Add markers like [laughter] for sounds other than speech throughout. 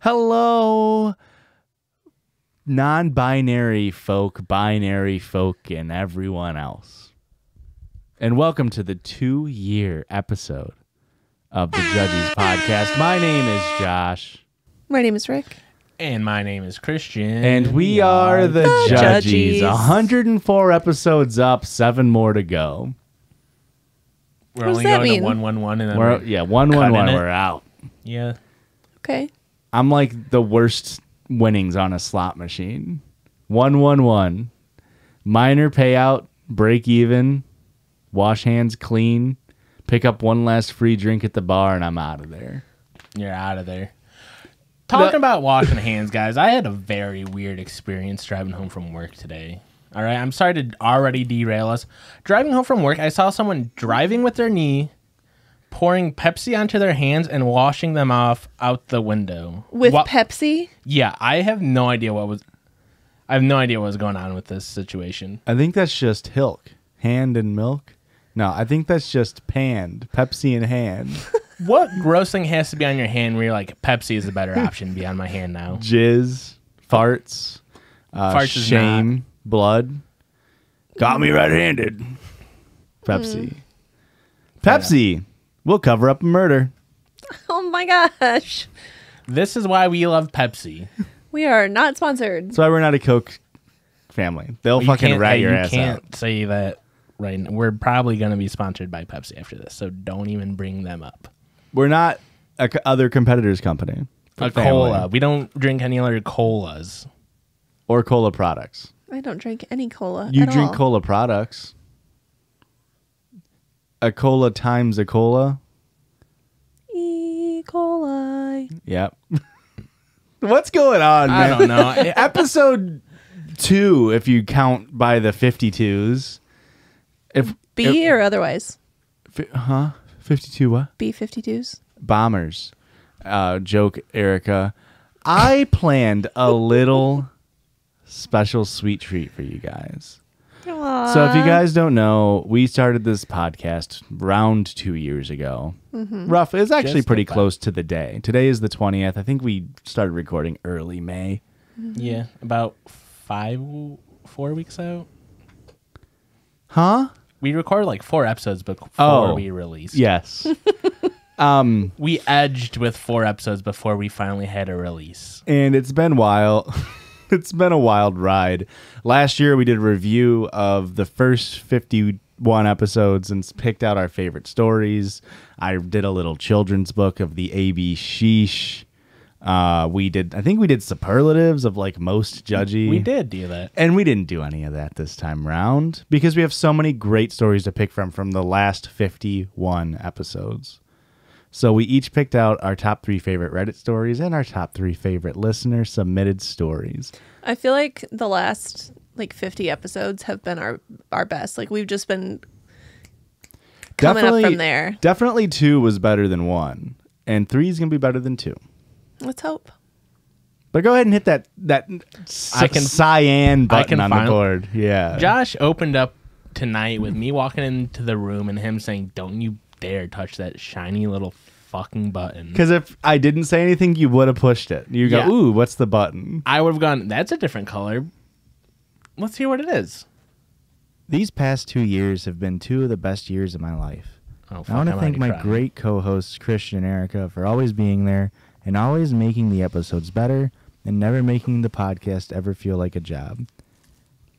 Hello, non binary folk, binary folk, and everyone else. And welcome to the two year episode of the Judgies Podcast. My name is Josh, My name is Rick. And my name is Christian. and we are the, The Judges. Judgies. 104 episodes up, seven more to go. We're What does only that going mean? to one one one, and then We're, we're, yeah, 111, Cutting we're out. yeah. Okay. I'm like the worst winnings on a slot machine. One one one. Minor payout, break even, wash hands clean, pick up one last free drink at the bar, and I'm out of there. You're out of there. Talking about washing hands, guys, I had a very weird experience driving home from work today. All right, I'm sorry to already derail us. Driving home from work, I saw someone driving with their knee, pouring Pepsi onto their hands and washing them off out the window. With Wha- Pepsi? yeah, I have no idea what was. I have no idea what was going on with this situation. I think that's just Hilk. Hand and milk? No, I think that's just panned. Pepsi in hand. [laughs] What gross thing has to be on your hand where you're like, Pepsi is a better [laughs] option, be on my hand now? Jizz, farts, uh, Farts is shame, blood. Got me [laughs] red handed. Pepsi. Pepsi will cover up a murder. [laughs] Oh my gosh. This is why we love Pepsi. We are not sponsored. That's why we're not a Coke family. They'll You fucking can't- rat hey, your you ass can't out. say that right now. We're probably going to be sponsored by Pepsi after this, so don't even bring them up. We're not a c- other competitors' company. A family. cola. We don't drink any other colas. or cola products. I don't drink any cola. You at drink all. cola products. A cola times a cola. E. coli. Yep. [laughs] What's going on, I don't know. [laughs] Episode two, if you count by the fifty-twos. If B or otherwise? if, huh? Fifty-two what? B 52s. bombers uh, joke erica i planned a little special sweet treat for you guys so if you guys don't know we started this podcast around two years ago rough it's actually Just pretty about. close to the day today is the 20th i think we started recording early may yeah, about five, four weeks out. huh We recorded like four episodes before Oh. we released. yes [laughs] um We edged with four episodes before we finally had a release. and it's been wild. [laughs] [laughs] it's been a wild ride. Last year we did a review of the first 51 episodes and picked out our favorite stories. I did a little children's book of the AB Sheesh. Uh, we did, I think we did superlatives of like most judgy. We did do that. And we didn't do any of that this time round because we have so many great stories to pick from from the last 51 episodes. So we each picked out our top three favorite Reddit stories and our top three favorite listener submitted stories. I feel like the last like 50 episodes have been our our best. Like we've just been coming up from there. Definitely two was better than one, and three is gonna be better than two. Let's hope. But go ahead and hit that that I can- cyan button can on the board. Yeah, Josh opened up tonight with me walking into the room and him saying, "Don't you dare touch that shiny little fucking button." because if I didn't say anything, you would have pushed it. You go, Yeah. ooh, what's the button? I would have gone, "That's a different color." Let's hear what it is. These past two years have been two of the best years of my life. Oh, I want to thank my already crying. great co-hosts Christian and Erica for always being there and always making the episodes better and never making the podcast ever feel like a job.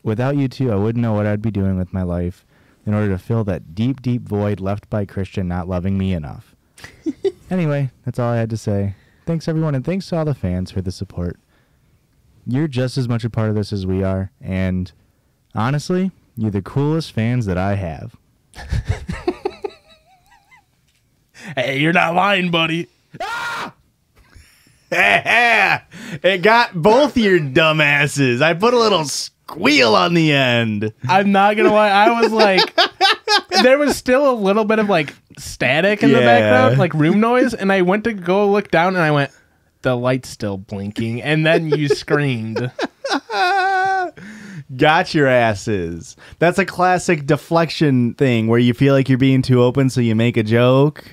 Without you two, I wouldn't know what I'd be doing with my life in order to fill that deep, deep void left by Christian not loving me enough. [laughs] anyway, that's all I had to say. Thanks everyone and thanks to all the fans for the support. You're just as much a part of this as we are, and honestly, you're the coolest fans that I have. [laughs] Hey, you're not lying, buddy. Ah! [laughs] it got both your dumbasses. I put a little squeal on the end. I'm not gonna lie. I was like, [laughs] there was still a little bit of like static in the Yeah. background, like room noise, and I went to go look down, and I went, the light's still blinking, and then you screamed. [laughs] Got your asses. That's a classic deflection thing where you feel like you're being too open, so you make a joke.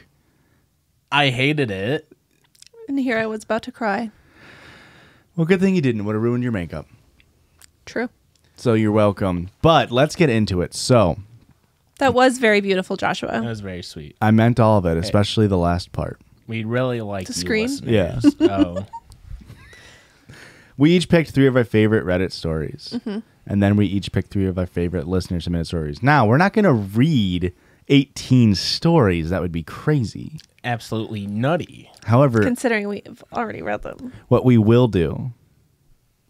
I hated it. And here I was about to cry. Well, good thing you didn't. Would have ruined your makeup. True. So you're welcome. But let's get into it. So That was very beautiful, Joshua. That was very sweet. I meant all of it, especially the last part. We really like The you screen? listeners. oh, [laughs] We each picked three of our favorite Reddit stories. Mm-hmm. And then we each picked three of our favorite listener submitted stories. Now, we're not going to read 18 stories. That would be crazy. absolutely nutty. However, Considering we've already read them. what we will do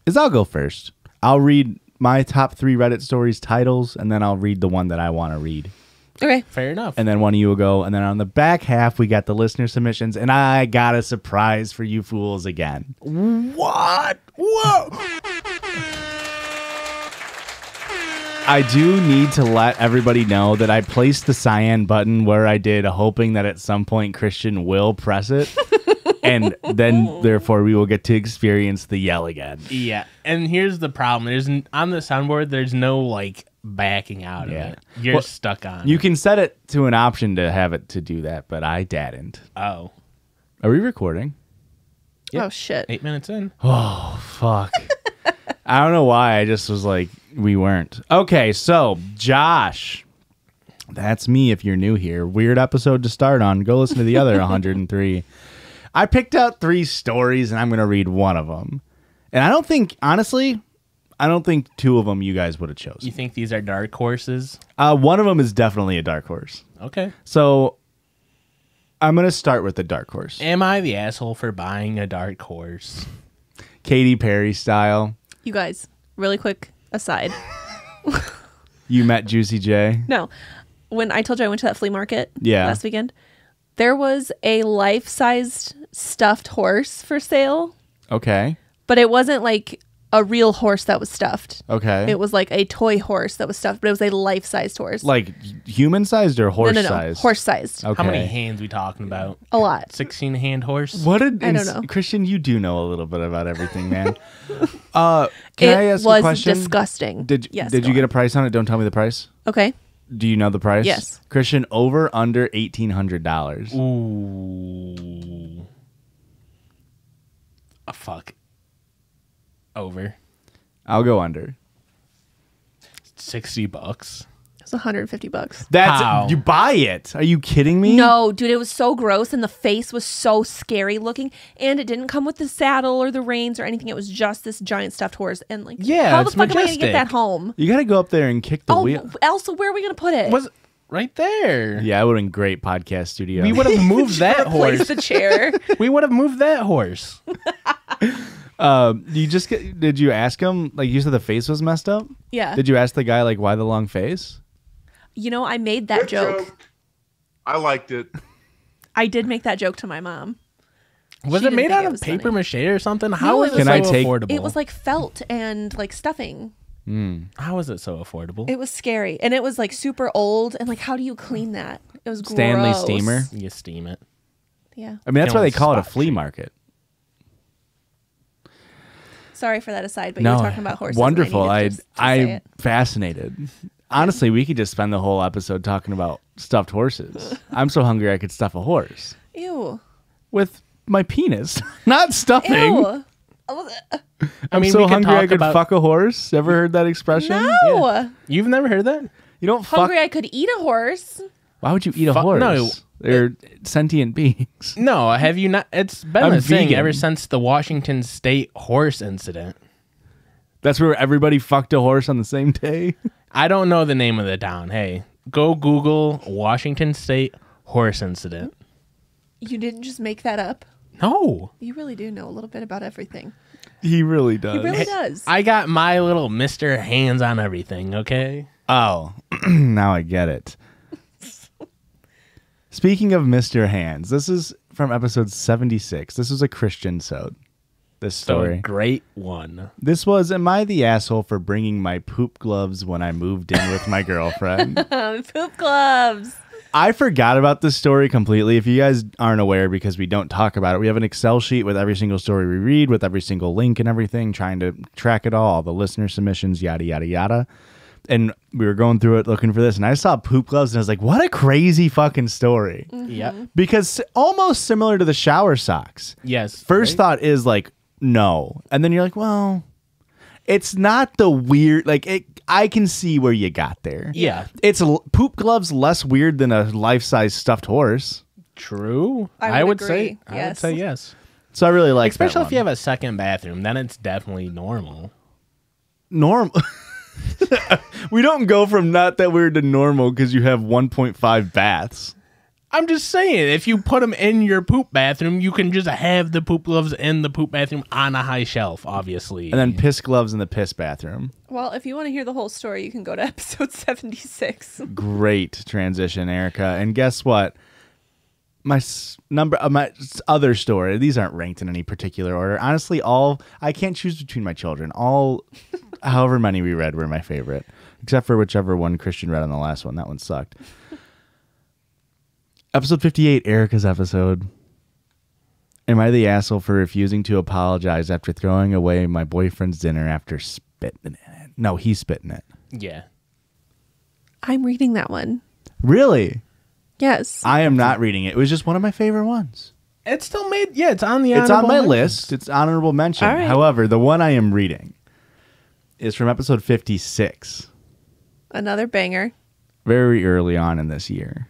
is I'll go first. I'll read my top three Reddit stories titles, and then I'll read the one that I want to read. Okay. Fair enough. And then one of you will go. And then on the back half, we got the listener submissions. And I got a surprise for you fools again. what? Whoa! I do need to let everybody know that I placed the cyan button where I did, hoping that at some point Christian will press it. [laughs] and then, therefore, we will get to experience the yell again. Yeah, and here's the problem. There's n- on the soundboard. There's no like backing out Yeah. of it. You're Well, stuck on. You it. can set it to an option to have it to do that, but I didn't. Oh, Are we recording? Yep. Oh shit. eight minutes in. Oh, fuck. [laughs] I don't know why. I just was like, we weren't. Okay, so Josh. That's me if you're new here. Weird episode to start on. Go listen to the other [laughs] 103. I picked out three stories and I'm going to read one of them. And I don't think, honestly, I don't think two of them you guys would have chosen. You think these are dark horses? Uh, one of them is definitely a dark horse. Okay. So I'm going to start with the dark horse. Am I the asshole for buying a dark horse? Katy Perry style. You guys, really quick aside. [laughs] You met Juicy J. No. When I told you I went to that flea market Yeah. last weekend, there was a life sized stuffed horse for sale, Okay. but it wasn't like a real horse that was stuffed. Okay. It was like a toy horse that was stuffed, but it was a life sized horse. like human sized or horse no, no, no. sized? Horse sized. Okay. How many hands we talking about? A lot. Sixteen hand horse. What did I don't know. Christian? You do know a little bit about everything, man. [laughs] uh, can it I ask was a question? disgusting. Did yes, Did go you get a price on it? Don't tell me the price. Okay. Do you know the price? Yes. Christian, over under eighteen hundred dollars. Ooh. A fuck. Over. I'll go under. Sixty bucks. It was 150 bucks. That's How? you buy it. Are you kidding me? No, dude, it was so gross and the face was so scary looking and it didn't come with the saddle or the reins or anything. It was just this giant stuffed horse and like Yeah, how the it's fuck am I gonna get that home? You got to go up there and kick the Oh, wheel. Elsa, where are we gonna put it? Was right there. Yeah, it would have been great podcast studio. We would have [laughs] moved that Place horse. the chair. [laughs] We would have moved that horse. Uh, [laughs] you just get, did you ask him like you said the face was messed up? yeah. Did you ask the guy like why the long face? you know, I made that joke. I liked it. I did make that joke to my mom. Was She it made out it of paper funny. mache or something? How No, was it it was so Can I take- affordable? It was like felt and like stuffing. Mm. how was it so affordable? It was scary. And it was like super old and like how do you clean that? It was Stanley gross. Steemer. you steam it. Yeah. I mean that's why they call it a flea market. Sorry for that aside, but you're talking about horses. Wonderful. I, just, I am fascinated. Honestly, we could just spend the whole episode talking about stuffed horses. [laughs] I'm so hungry I could stuff a horse Ew. with my penis, [laughs] not stuffing. Ew. I I'm mean, so we could hungry I talk could about- fuck a horse. Ever heard that expression? No. You've never heard that? You don't fuck. Hungry, I could eat a horse. Why would you eat a Fuck- horse? no. They're sentient beings. No, have you not? It's been I'm a thing vegan. ever since the Washington State horse incident. That's where everybody fucked a horse on the same day. I don't know the name of the town. Hey, go Google Washington State horse incident. You didn't just make that up. No, You really do know a little bit about everything. he really does. He really does. I got my little Mister Hands on everything. Okay. Oh, [clears throat] now I get it. [laughs] Speaking of Mr. Hands, this is from episode 76. This is a Christian sode. This So story. great one. This was Am I the asshole for bringing my poop gloves when I moved in with my [laughs] girlfriend? Poop gloves. I forgot about this story completely. If you guys aren't aware, because we don't talk about it, we have an Excel sheet with every single story we read, with every single link and everything, trying to track it all, all the listener submissions, yada, yada, yada. And we were going through it looking for this, and I saw poop gloves, and I was like, what a crazy fucking story. Mm-hmm. Yep. Because almost similar to the shower socks. Yes. First right? thought is like, no. And then you're like, well, it's not the weird. Like it, I can see where you got there. Yeah. It's l- poop gloves less weird than a life size stuffed horse. True. I would say. agree, I would yes. say yes. So I really like, Especially if you have a second bathroom, then it's definitely normal. normal. [laughs] we don't go from not that weird to normal because you have 1.5 baths. I'm just saying, if you put them in your poop bathroom, you can just have the poop gloves in the poop bathroom on a high shelf, obviously. And then piss gloves in the piss bathroom. Well, if you want to hear the whole story, you can go to [laughs] episode 76. Great transition, Erica. And guess what? My s- number, uh, my s- other story. These aren't ranked in any particular order. Honestly, all I can't choose between my children. All, [laughs] however many we read, were my favorite, except for whichever one Christian read on the last one. That one sucked. Episode fifty-eight, Erica's episode. Am I the asshole for refusing to apologize after throwing away my boyfriend's dinner after spitting in it? No, he's spitting it. yeah. I'm reading that one. Really? Yes. I am not reading it. It was just one of my favorite ones. It's still made, yeah, it's on the It's on my mentions. list. It's honorable mention. All right. However, the one I am reading is from episode 56, Another banger. very early on in this year.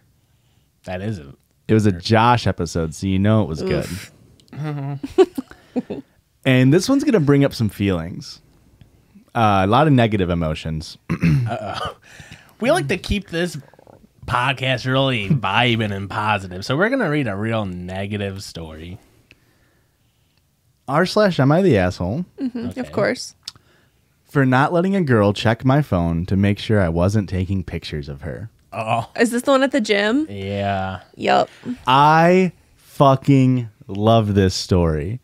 That is it. It was a Josh episode, so you know it was good. Oof. [laughs] and this one's going to bring up some feelings. Uh, a lot of negative emotions. [clears throat] We like to keep this podcast really [laughs] vibing and positive, so we're gonna read a real negative story. R slash am I the asshole Of Okay. course. for not letting a girl check my phone to make sure I wasn't taking pictures of her? Oh, Is this the one at the gym? yeah. Yup. I fucking love this story.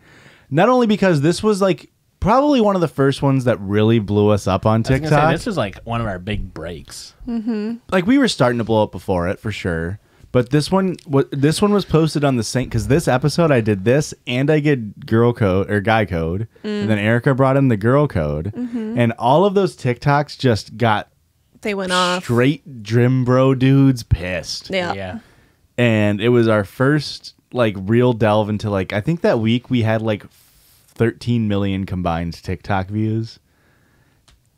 Not only because this was like probably one of the first ones that really blew us up on I was TikTok. say, this is like one of our big breaks. Mm-hmm. like we were starting to blow up before it for sure. But this one, what this one was posted on the same because this episode I did this and I did girl code or guy code, and mm. then Erica brought in the girl code, mm-hmm. and all of those TikToks just got They went off. straight Drim Bro dudes pissed. Yeah. Yeah. and it was our first like real delve into like I think that week we had like 13 million combined TikTok views.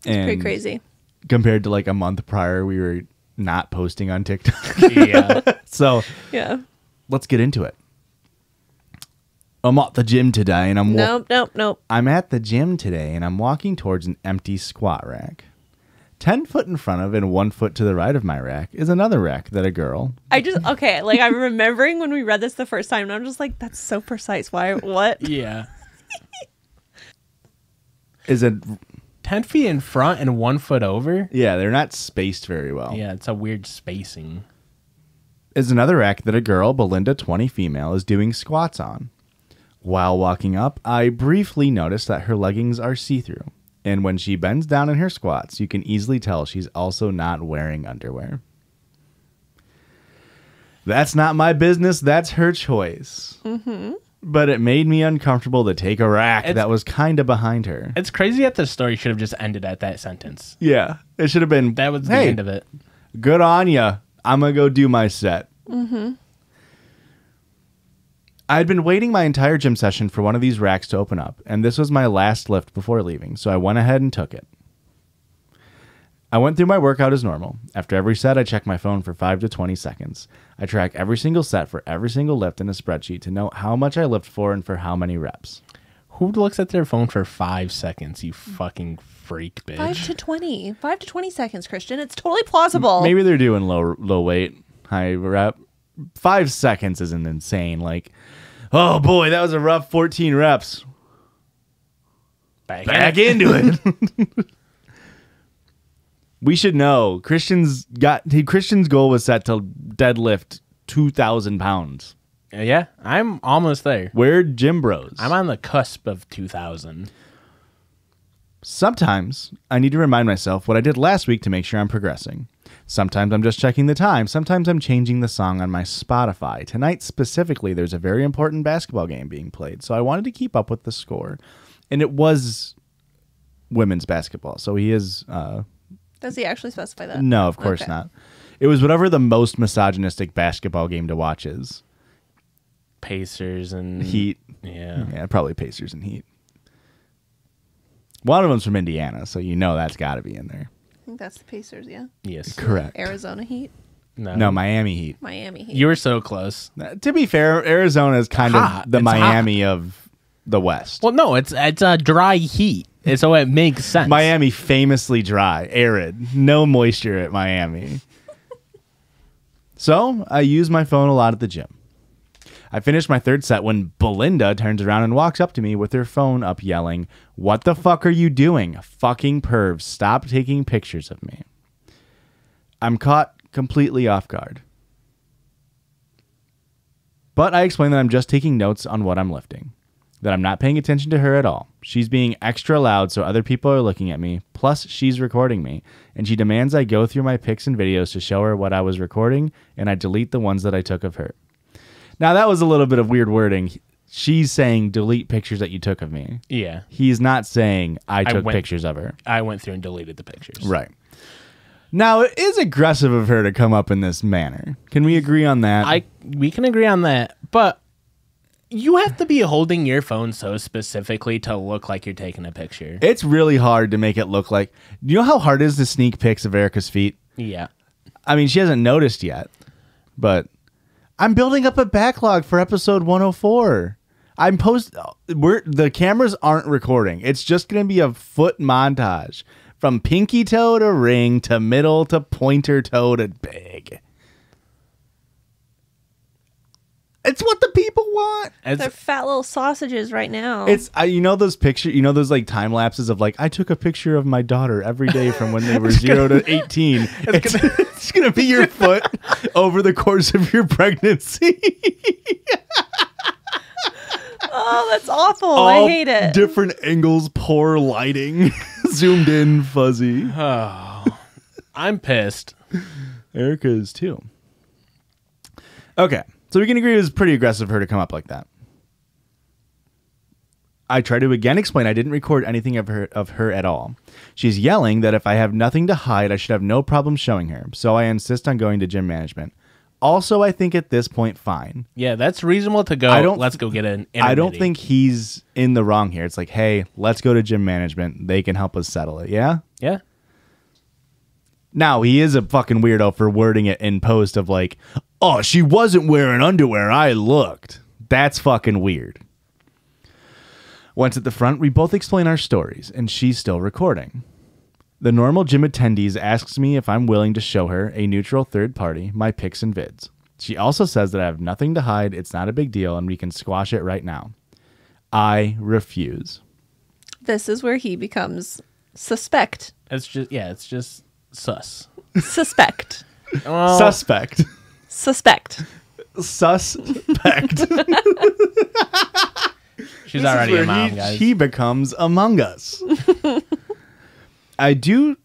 And Pretty crazy. compared to like a month prior we were not posting on TikTok. Yeah. [laughs] so, Yeah. let's get into it. I'm at the gym today and I'm wa- Nope, nope, nope. I'm at the gym today and I'm walking towards an empty squat rack. 10 foot in front of and 1 foot to the right of my rack is another rack that a girl [laughs] I just okay, like I'm remembering when we read this the first time, and I'm just like, that's so precise. Why? What? [laughs] yeah. [laughs] is it 10 feet in front and one foot over? yeah, they're not spaced very well. Yeah, it's a weird spacing. is another rack that a girl, Belinda 20 female, is doing squats on. While walking up, I briefly notice that her leggings are see through, and when she bends down in her squats, you can easily tell she's also not wearing underwear. That's not my business, that's her choice. Mm-hmm. But it made me uncomfortable to take a rack It's- that was kind of behind her. It's crazy that the story should have just ended at that sentence. Yeah, it should have been. That was the hey, end of it. good on ya. I'm gonna go do my set. I had been waiting my entire gym session for one of these racks to open up, and this was my last lift before leaving, so I went ahead and took it. I went through my workout as normal. After every set, I check my phone for 5 to 20 seconds. I track every single set for every single lift in a spreadsheet to know how much I lift for and for how many reps. Who looks at their phone for five seconds, you fucking freak bitch? Five to twenty. Five to twenty seconds, Christian. It's totally plausible. Maybe they're doing low low weight, high rep. Five seconds isn't insane. Like, oh boy, that was a rough 14 reps. Back, Back in. into it. [laughs] we should know. Christian's got he, Christian's goal was set to deadlift 2,000 pounds. Uh, yeah, I'm almost there. We're gym bros. I'm on the cusp of 2000. Sometimes I need to remind myself what I did last week to make sure I'm progressing. Sometimes I'm just checking the time. Sometimes I'm changing the song on my Spotify. Tonight, specifically, there's a very important basketball game being played, so I wanted to keep up with the score. And it was women's basketball, so he is. Uh, Does he actually specify that? no, of course Okay. not. It was whatever the most misogynistic basketball game to watch is. Pacers and Heat. Yeah. Yeah, probably Pacers and Heat. One of them's from Indiana, so you know that's got to be in there. I think that's the Pacers, yeah. Yes. Correct. Arizona Heat, No. No, Miami Heat. Miami Heat. You were so close. Uh, To be fair, Arizona is kind Hot. of the It's Miami of the West. Well, no, it's it's a dry heat, and so it makes sense. Miami famously dry, arid, no moisture at Miami. [laughs] so I use my phone a lot at the gym. I finished my third set when Belinda turns around and walks up to me with her phone up, yelling, What the fuck are you doing? Fucking pervs, stop taking pictures of me. I'm caught completely off guard. But I explain that I'm just taking notes on what I'm lifting, that I'm not paying attention to her at all. She's being extra loud so other people are looking at me, plus she's recording me, and she demands I go through my pics and videos to show her what I was recording, and I delete the ones that I took of her. Now, that was a little bit of weird wording. She's saying delete pictures that you took of me. Yeah, He's not saying I took went- pictures of her. I went through and deleted the pictures. Right. Now, it is aggressive of her to come up in this manner. Can we agree on that? I we can agree on that, but you have to be holding your phone so specifically to look like you're taking a picture. it's really hard to make it look like. You know how hard it is to sneak pics of Erica's feet? yeah. I mean, she hasn't noticed yet, but I'm building up a backlog for episode 104. I'm post. We're the cameras aren't recording. It's just gonna be a foot montage from pinky toe to ring to middle to pointer toe to big. It's what the people want. It's, They're fat little sausages right now. It's I, you know those picture, you know those like time lapses of like I took a picture of my daughter every day from when they [laughs] were zero to eighteen. [laughs] It's, [laughs] it's gonna be your foot over the course of your pregnancy. oh, that's awful. All I hate it. Different angles, poor lighting, zoomed in, fuzzy. Oh, I'm pissed. Erica is too. Okay, so we can agree it was pretty aggressive of her to come up like that. I try to again explain I didn't record anything of her of her at all. She's yelling that if I have nothing to hide, I should have no problem showing her. So I insist on going to gym management. Also, I think at this point, fine. Yeah, that's reasonable to go. I don't- Let's go get an. I don't think he's in the wrong here. It's like, hey, let's go to gym management. They can help us settle it. Yeah. Yeah. Now he is a fucking weirdo for wording it in post of like, oh, she wasn't wearing underwear. I looked. That's fucking weird. Once at the front, we both explain our stories, and she's still recording. The normal gym attendees asks me if I'm willing to show her, a neutral third party, my pics and vids. She also says that I have nothing to hide, it's not a big deal, and we can squash it right now. I refuse. this is where he becomes suspect. It's just yeah. It's just sus. Suspect. Well, Suspect. Suspect. Suspect. [laughs] she's This is already where a mom, he, guys. he becomes among us. I do.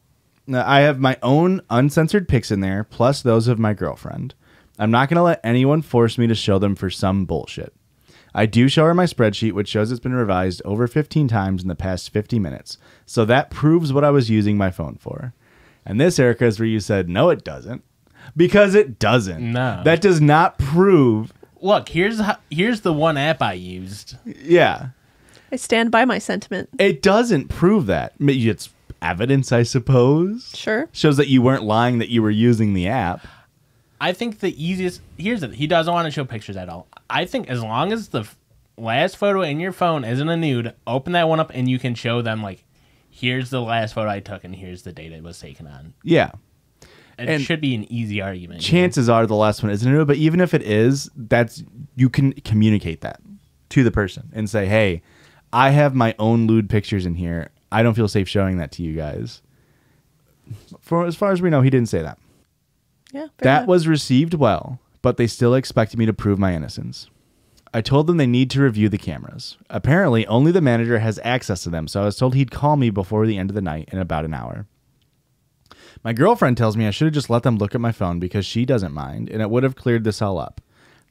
I have my own uncensored pics in there, plus those of my girlfriend. I'm not going to let anyone force me to show them for some bullshit. I do show her my spreadsheet, which shows it's been revised over 15 times in the past 50 minutes. So that proves what I was using my phone for. And this, Erica, is where you said, no, it doesn't. Because it doesn't. No. That does not prove. Look, here's how, here's the one app I used. Yeah. I stand by my sentiment. It doesn't prove that. It's evidence, I suppose. Sure. Shows that you weren't lying that you were using the app. I think the easiest here's it. He doesn't want to show pictures at all. I think as long as the f- last photo in your phone isn't a nude, open that one up and you can show them like, here's the last photo I took and here's the date it was taken on. Yeah. And it And should be an easy argument. Chances are the last one isn't it, but even if it is, that's you can communicate that to the person and say, "Hey, I have my own lewd pictures in here. I don't feel safe showing that to you guys." For as far as we know, he didn't say that. Yeah. That enough. was received well, but they still expected me to prove my innocence. I told them they need to review the cameras. Apparently, only the manager has access to them, so I was told he'd call me before the end of the night in about an hour. My girlfriend tells me I should have just let them look at my phone because she doesn't mind, and it would have cleared this all up.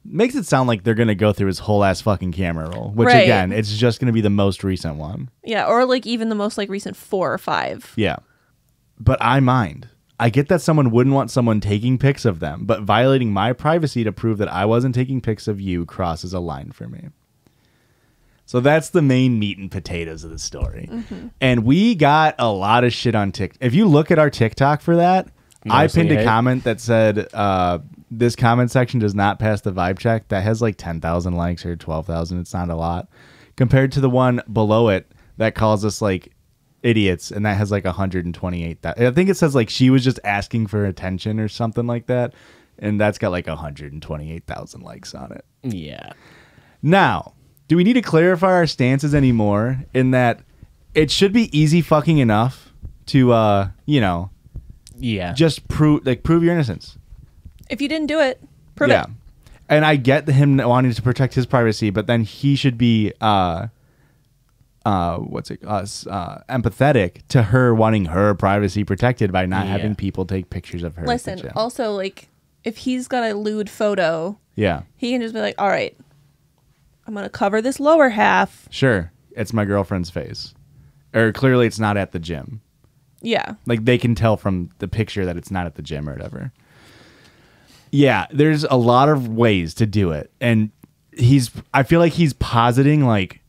Makes it sound like they're going to go through his whole ass fucking camera roll, which Right. again, it's just going to be the most recent one. Yeah, or like even the most like recent four or five. Yeah. But I mind. I get that someone wouldn't want someone taking pics of them, but violating my privacy to prove that I wasn't taking pics of you crosses a line for me. So that's the main meat and potatoes of the story. And we got a lot of shit on TikTok. If you look at our TikTok for that, I pinned a hate. comment that said, uh, this comment section does not pass the vibe check. That has like 10,000 likes or 12,000. It's not a lot. Compared to the one below it that calls us like idiots and that has like 128 i think it says like she was just asking for attention or something like that and that's got like 128000 likes on it Yeah. now do we need to clarify our stances anymore in that it should be easy fucking enough to uh you know Yeah. just prove like prove your innocence If you didn't do it, prove yeah it. and i get him wanting to protect his privacy but then he should be uh uh what's it uh, uh empathetic to her wanting her privacy protected by not Yeah. having people take pictures of her Listen, also like if he's got a lewd photo, yeah. he can just be like, "All right, I'm gonna cover this lower half." sure it's my girlfriend's face. Or clearly it's not at the gym. Yeah, like they can tell from the picture that it's not at the gym or whatever. Yeah there's a lot of ways to do it. And he's i feel like he's positing like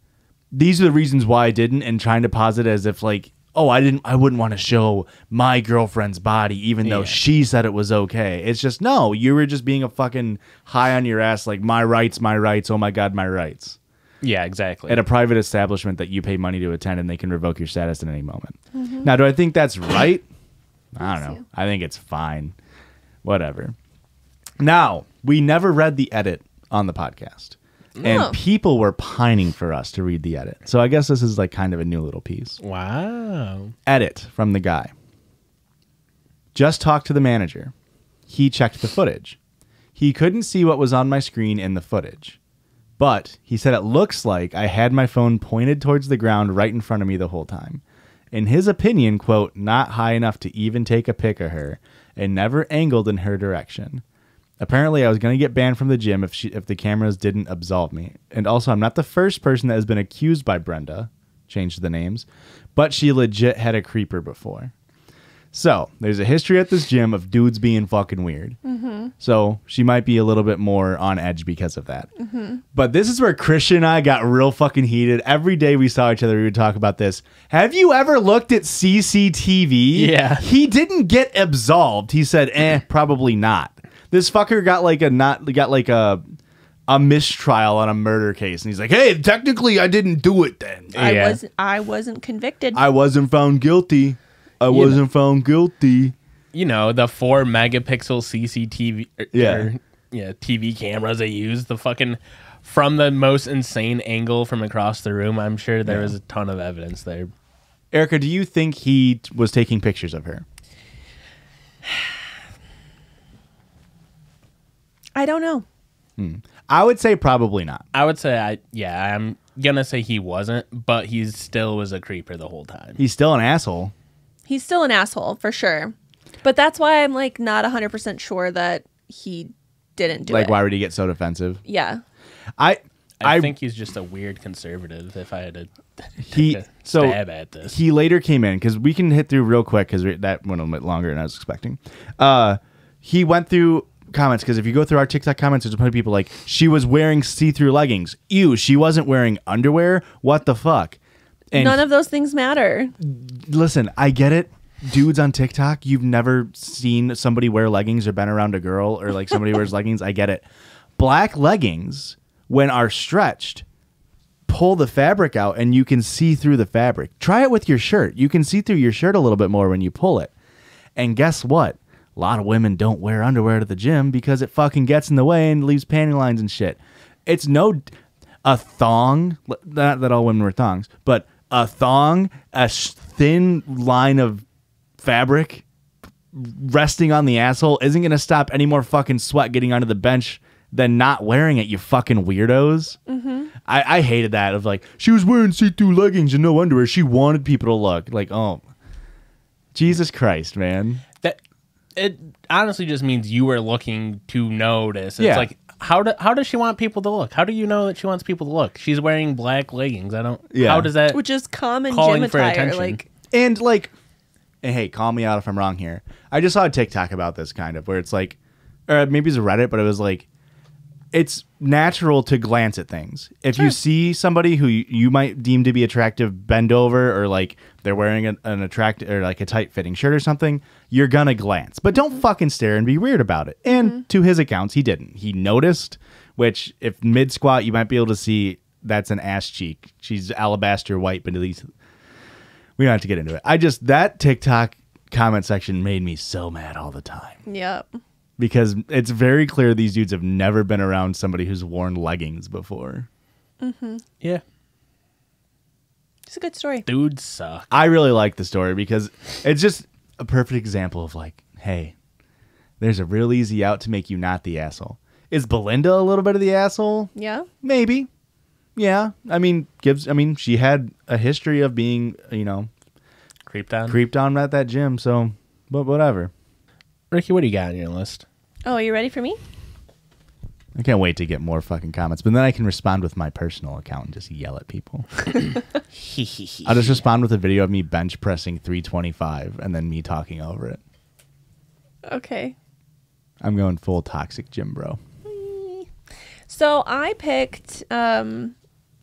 these are the reasons why i didn't and trying to posit as if like oh i didn't i wouldn't want to show my girlfriend's body even though Yeah. she said it was okay it's just no you were just being a fucking high on your ass like my rights my rights oh my god my rights yeah, exactly. at a private establishment that you pay money to attend and they can revoke your status at any moment. Mm-hmm. Now, do I think that's right? [coughs] I don't know. you. I think it's fine. Whatever. Now, we never read the edit on the podcast. No. And people were pining for us to read the edit. So I guess this is like kind of a new little piece. wow. Edit from the guy. Just talked to the manager. He checked the footage. He couldn't see what was on my screen in the footage. But he said it looks like I had my phone pointed towards the ground right in front of me the whole time. In his opinion, quote, not high enough to even take a pic of her and never angled in her direction. Apparently, I was going to get banned from the gym if she, if the cameras didn't absolve me. And also, I'm not the first person that has been accused by Brenda, changed the names, but she legit had a creeper before. So there's a history at this gym of dudes being fucking weird. So she might be a little bit more on edge because of that. But this is where Christian and I got real fucking heated. Every day we saw each other, we would talk about this. Have you ever looked at CCTV? Yeah. He didn't get absolved. He said, eh, probably not. This fucker got like a not got like a a mistrial on a murder case, and he's like, "Hey, technically, I didn't do it. Then I Yeah. wasn't. I wasn't convicted. I wasn't found guilty. I know- wasn't found guilty." You know, the four megapixel CCTV er, Yeah. or, yeah, TV cameras they use, the fucking from the most insane angle from across the room, I'm sure there Yeah. was a ton of evidence there. Erica, do you think he t- was taking pictures of her? [sighs] I don't know. I would say probably not. I would say I yeah, I'm gonna say he wasn't, but he still was a creeper the whole time. He's still an asshole. He's still an asshole for sure. But that's why I'm like not 100% sure that he didn't do like, it. Like why would he get so defensive? Yeah. I, I, I, think he's just a weird conservative. If I had to he a so stab at this, he later came in because we can hit through real quick because that went a bit longer than I was expecting. Uh, he went through comments because if you go through our TikTok comments, there's a bunch of people like she was wearing see-through leggings. Ew, she wasn't wearing underwear. What the fuck? And None of those things matter. listen, I get it. Dudes on TikTok, you've never seen somebody wear leggings or been around a girl or like somebody wears [laughs] leggings. I get it. Black leggings, when are stretched, pull the fabric out and you can see through the fabric. Try it with your shirt. You can see through your shirt a little bit more when you pull it. And guess what? A lot of women don't wear underwear to the gym because it fucking gets in the way and leaves panty lines and shit. It's no a thong. Not that all women wear thongs, but a thong, a thin line of fabric resting on the asshole isn't going to stop any more fucking sweat getting onto the bench than not wearing it, you fucking weirdos. Mm-hmm. I, I hated that of like, she was wearing see through leggings and no underwear. She wanted people to look. Like, oh, Jesus Christ, man. That it honestly just means you were looking to notice. It's Yeah. like how do, how does she want people to look? How do you know that she wants people to look? She's wearing black leggings. I don't. Yeah. How does that? Which is common Calling gym for attire. attention. Like, And like, and hey, call me out if I'm wrong here. I just saw a TikTok about this kind of where it's like, or maybe it's a Reddit, but it was like, it's natural to glance at things. If you see somebody who you, you might deem to be attractive bend over or like they're wearing an, an attractive or like a tight fitting shirt or something, you're gonna glance. But don't mm-hmm. fucking stare and be weird about it. And mm-hmm. to his accounts, he didn't. He noticed, which if mid squat you might be able to see that's an ass cheek. She's alabaster white, but at least we don't have to get into it. I just that TikTok comment section made me so mad all the time Yep. Because it's very clear these dudes have never been around somebody who's worn leggings before. Mhm. Yeah. It's a good story. Dudes suck. I really like the story because it's just a perfect example of like, hey, there's a real easy out to make you not the asshole. Is Belinda a little bit of the asshole? Yeah. Maybe. Yeah. I mean, gives I mean, she had a history of being, you know, Creeped on. creeped on at that gym, so but whatever. Ricky, what do you got on your list? Oh, are you ready for me? I can't wait to get more fucking comments, but then I can respond with my personal account and just yell at people. [laughs] [laughs] I'll just respond with a video of me bench pressing 325 and then me talking over it. Okay. I'm going full toxic gym bro. So I picked um,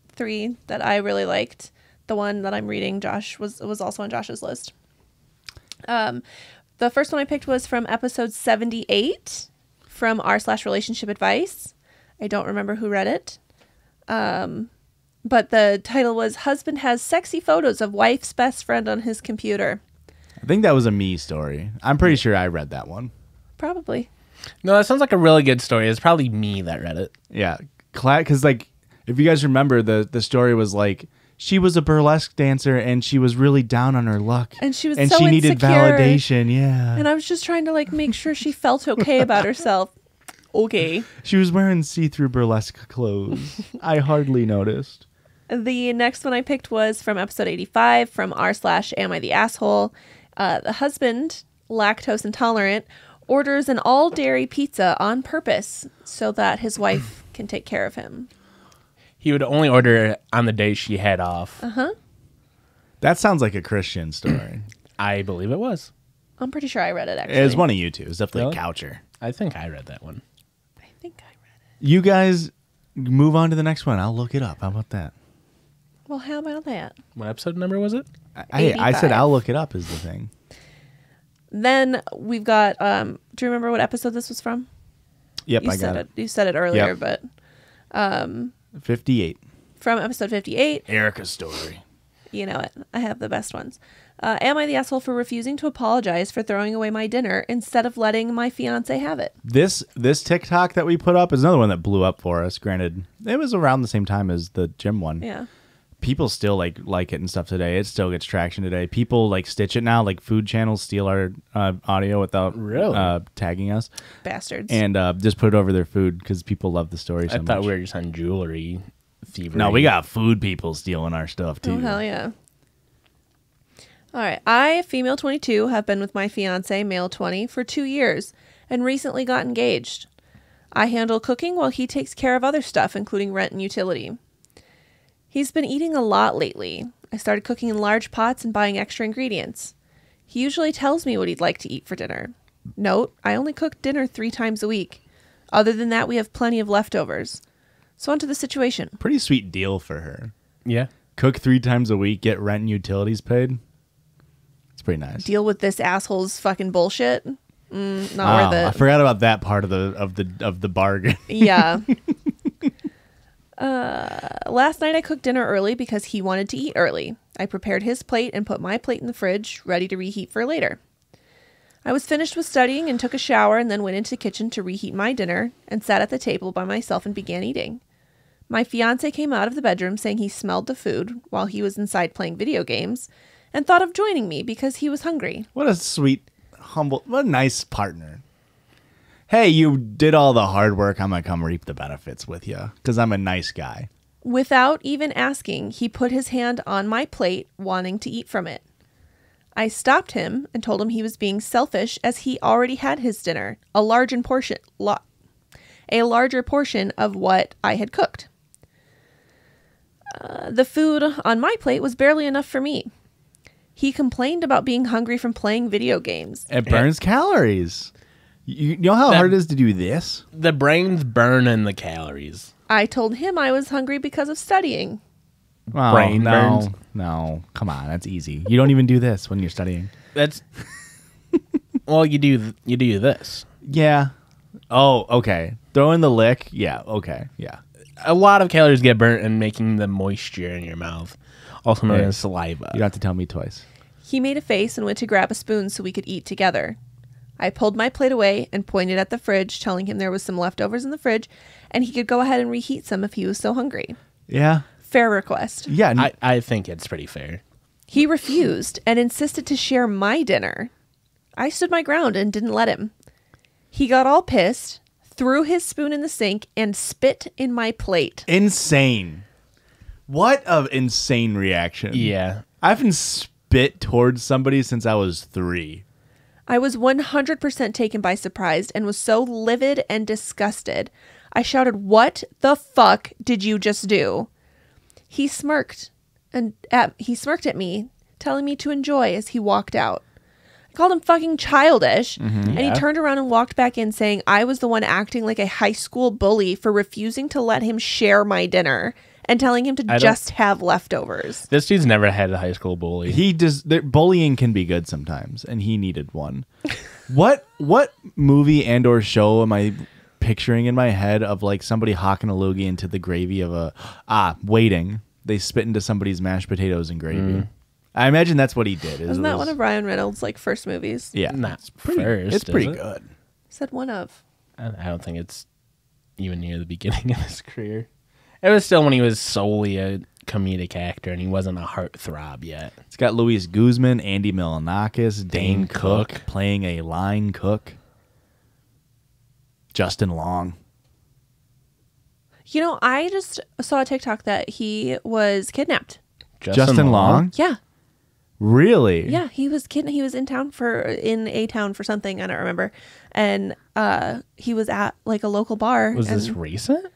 three that I really liked. The one that I'm reading, Josh was was also on Josh's list. Um, the first one I picked was from episode 78 from r slash relationship advice. I don't remember who read it. Um, but the title was "Husband has sexy photos of wife's best friend on his computer." I think that was a me story. I'm pretty sure I read that one. Probably. No, that sounds like a really good story. It's probably me that read it. Yeah, because like if you guys remember, the the story was like she was a burlesque dancer and she was really down on her luck, And she was and so she needed insecure. validation. Yeah, And I was just trying to like make sure she felt okay about herself. Okay. she was wearing see-through burlesque clothes. I hardly noticed. The next one I picked was from episode 85 from r slash am I the asshole. Uh, the husband, lactose intolerant, orders an all dairy pizza on purpose so that his wife can take care of him. He would only order it on the day she had off. Uh huh. That sounds like a Christian [clears throat] story. I believe it was. I'm pretty sure I read it actually. It was one of you two. It was definitely a coucher. I think I read that one. I think I read it. You guys move on to the next one. I'll look it up. How about that? Well, how about that? What episode number was it? I, I said I'll look it up is the thing. Then we've got. Um, do you remember what episode this was from? Yep, you I said got it. You said it earlier, Yep. but um, 58. From episode 58. Erica's story. You know it. I have the best ones. Uh, am I the asshole for refusing to apologize for throwing away my dinner instead of letting my fiance have it? This this TikTok that we put up is another one that blew up for us. Granted, it was around the same time as the gym one. Yeah. People still like like it and stuff today. It still gets traction today. People like stitch it now. Like food channels steal our uh, audio without Really? uh, tagging us Bastards. and uh, just put it over their food because people love the story so I thought much. we were just on jewelry thievery. no, we got food people stealing our stuff too. oh, hell yeah. All right. I, female 22, have been with my fiance, male 20, for two years and recently got engaged. I handle cooking while he takes care of other stuff, including rent and utility. He's been eating a lot lately. I started cooking in large pots and buying extra ingredients. He usually tells me what he'd like to eat for dinner. Note, I only cook dinner three times a week. Other than that, we have plenty of leftovers. So, onto the situation. Pretty sweet deal for her. Yeah. Cook three times a week, get rent and utilities paid. It's pretty nice. Deal with this asshole's fucking bullshit. Mm, not Oh, worth it. I forgot about that part of the of the of the bargain. Yeah. [laughs] uh, last night I cooked dinner early because he wanted to eat early. I prepared his plate and put my plate in the fridge, ready to reheat for later. I was finished with studying and took a shower and then went into the kitchen to reheat my dinner and sat at the table by myself and began eating. My fiance came out of the bedroom saying he smelled the food while he was inside playing video games and thought of joining me because he was hungry. What a sweet, humble, what a nice partner. Hey, you did all the hard work. I'm gonna come reap the benefits with you because I'm a nice guy. Without even asking, he put his hand on my plate, wanting to eat from it. I stopped him and told him he was being selfish as he already had his dinner, a large in portion, lo- a larger portion of what I had cooked. Uh, the food on my plate was barely enough for me. He complained about being hungry from playing video games. It burns calories. You, you know how That- hard it is to do this? The brain's burning the calories. I told him I was hungry because of studying. Oh, Brain no, burns. no, come on, that's easy. You don't even do this when you're studying. That's [laughs] well, you do you do this. Yeah. Oh, okay. Throw in the lick. Yeah. Okay. Yeah. A lot of calories get burnt in making the moisture in your mouth, also known Yeah. as saliva. You don't have to tell me twice. He made a face and went to grab a spoon so we could eat together. I pulled my plate away and pointed at the fridge, telling him there was some leftovers in the fridge and he could go ahead and reheat some if he was so hungry. Yeah. Fair request. Yeah. I think it's pretty fair. He refused and insisted to share my dinner. I stood my ground and didn't let him. He got all pissed, threw his spoon in the sink, and spit in my plate. insane. What a insane reaction. Yeah. I haven't spit towards somebody since I was three. I was 100% taken by surprise and was so livid and disgusted. I shouted, What the fuck did you just do? He smirked and at, he smirked at me, telling me to enjoy as he walked out. I called him fucking childish, mm-hmm, and he turned around and walked back in saying I was the one acting like a high school bully for refusing to let him share my dinner and telling him to don't- just have leftovers. This dude's never had a high school bully. He does. there- Bullying can be good sometimes, and he needed one. [laughs] what what movie and or show am I picturing in my head of like somebody hawking a loogie into the gravy of a ah waiting? They spit into somebody's mashed potatoes and gravy. I imagine that's what he did. Isn't that one of Ryan Reynolds' like first movies? Yeah, Not it's pretty. first, it's pretty it? good. Said one of. I I don't think it's even near the beginning [laughs] of his career. It was still when he was solely a comedic actor and he wasn't a heartthrob yet. It's got Luis Guzman, Andy Milonakis, Dane Dane Cook, Cook. playing a line cook. Justin Long. You know, I just saw a TikTok that he was kidnapped. Justin, Long? Yeah, Really? yeah, he was kid. He was in town for in a town for something I don't remember, and uh, he was at like a local bar. Was this and recent?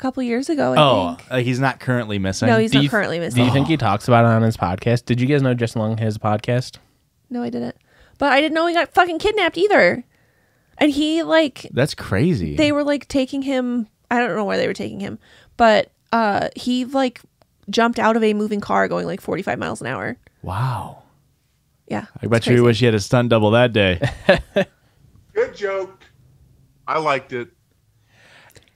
A couple years ago? I Oh, think. like he's not currently missing. no, he's Do not you- currently Do you think he talks about it on his podcast? Did you guys know Justin Long has a podcast? No, I didn't. But I didn't know he got fucking kidnapped either. And he like That's crazy. they were like taking him. I don't know where they were taking him, but uh, he like jumped out of a moving car going like forty five miles an hour. wow. Yeah, I bet you wish you had a stunt double that day. [laughs] Good joke. I liked it.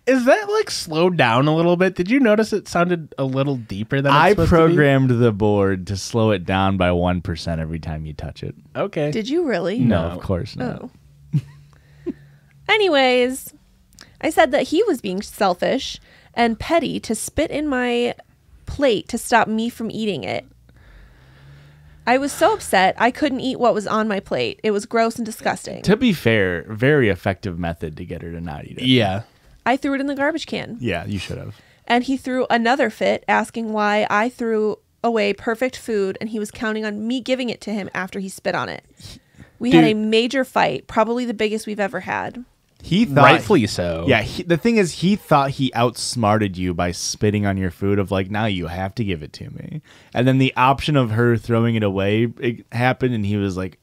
Is that like slowed down a little bit? Did you notice it sounded a little deeper than it's I supposed to be? programmed the board to slow it down by 1% every time you touch it. Okay. Did you really? No, No. of course not. Oh. [laughs] Anyways, I said that he was being selfish and petty to spit in my plate to stop me from eating it. I was so upset I couldn't eat what was on my plate. It was gross and disgusting. To be fair, very effective method to get her to not eat it. yeah. I threw it in the garbage can. Yeah, you should have. And he threw another fit asking why I threw away perfect food and he was counting on me giving it to him after he spit on it. We had a major fight, probably the biggest we've ever had. He thought Rightfully so. Yeah, he, the thing is, he thought he outsmarted you by spitting on your food. Of like, now you have to give it to me. And then the option of her throwing it away it happened, and he was like,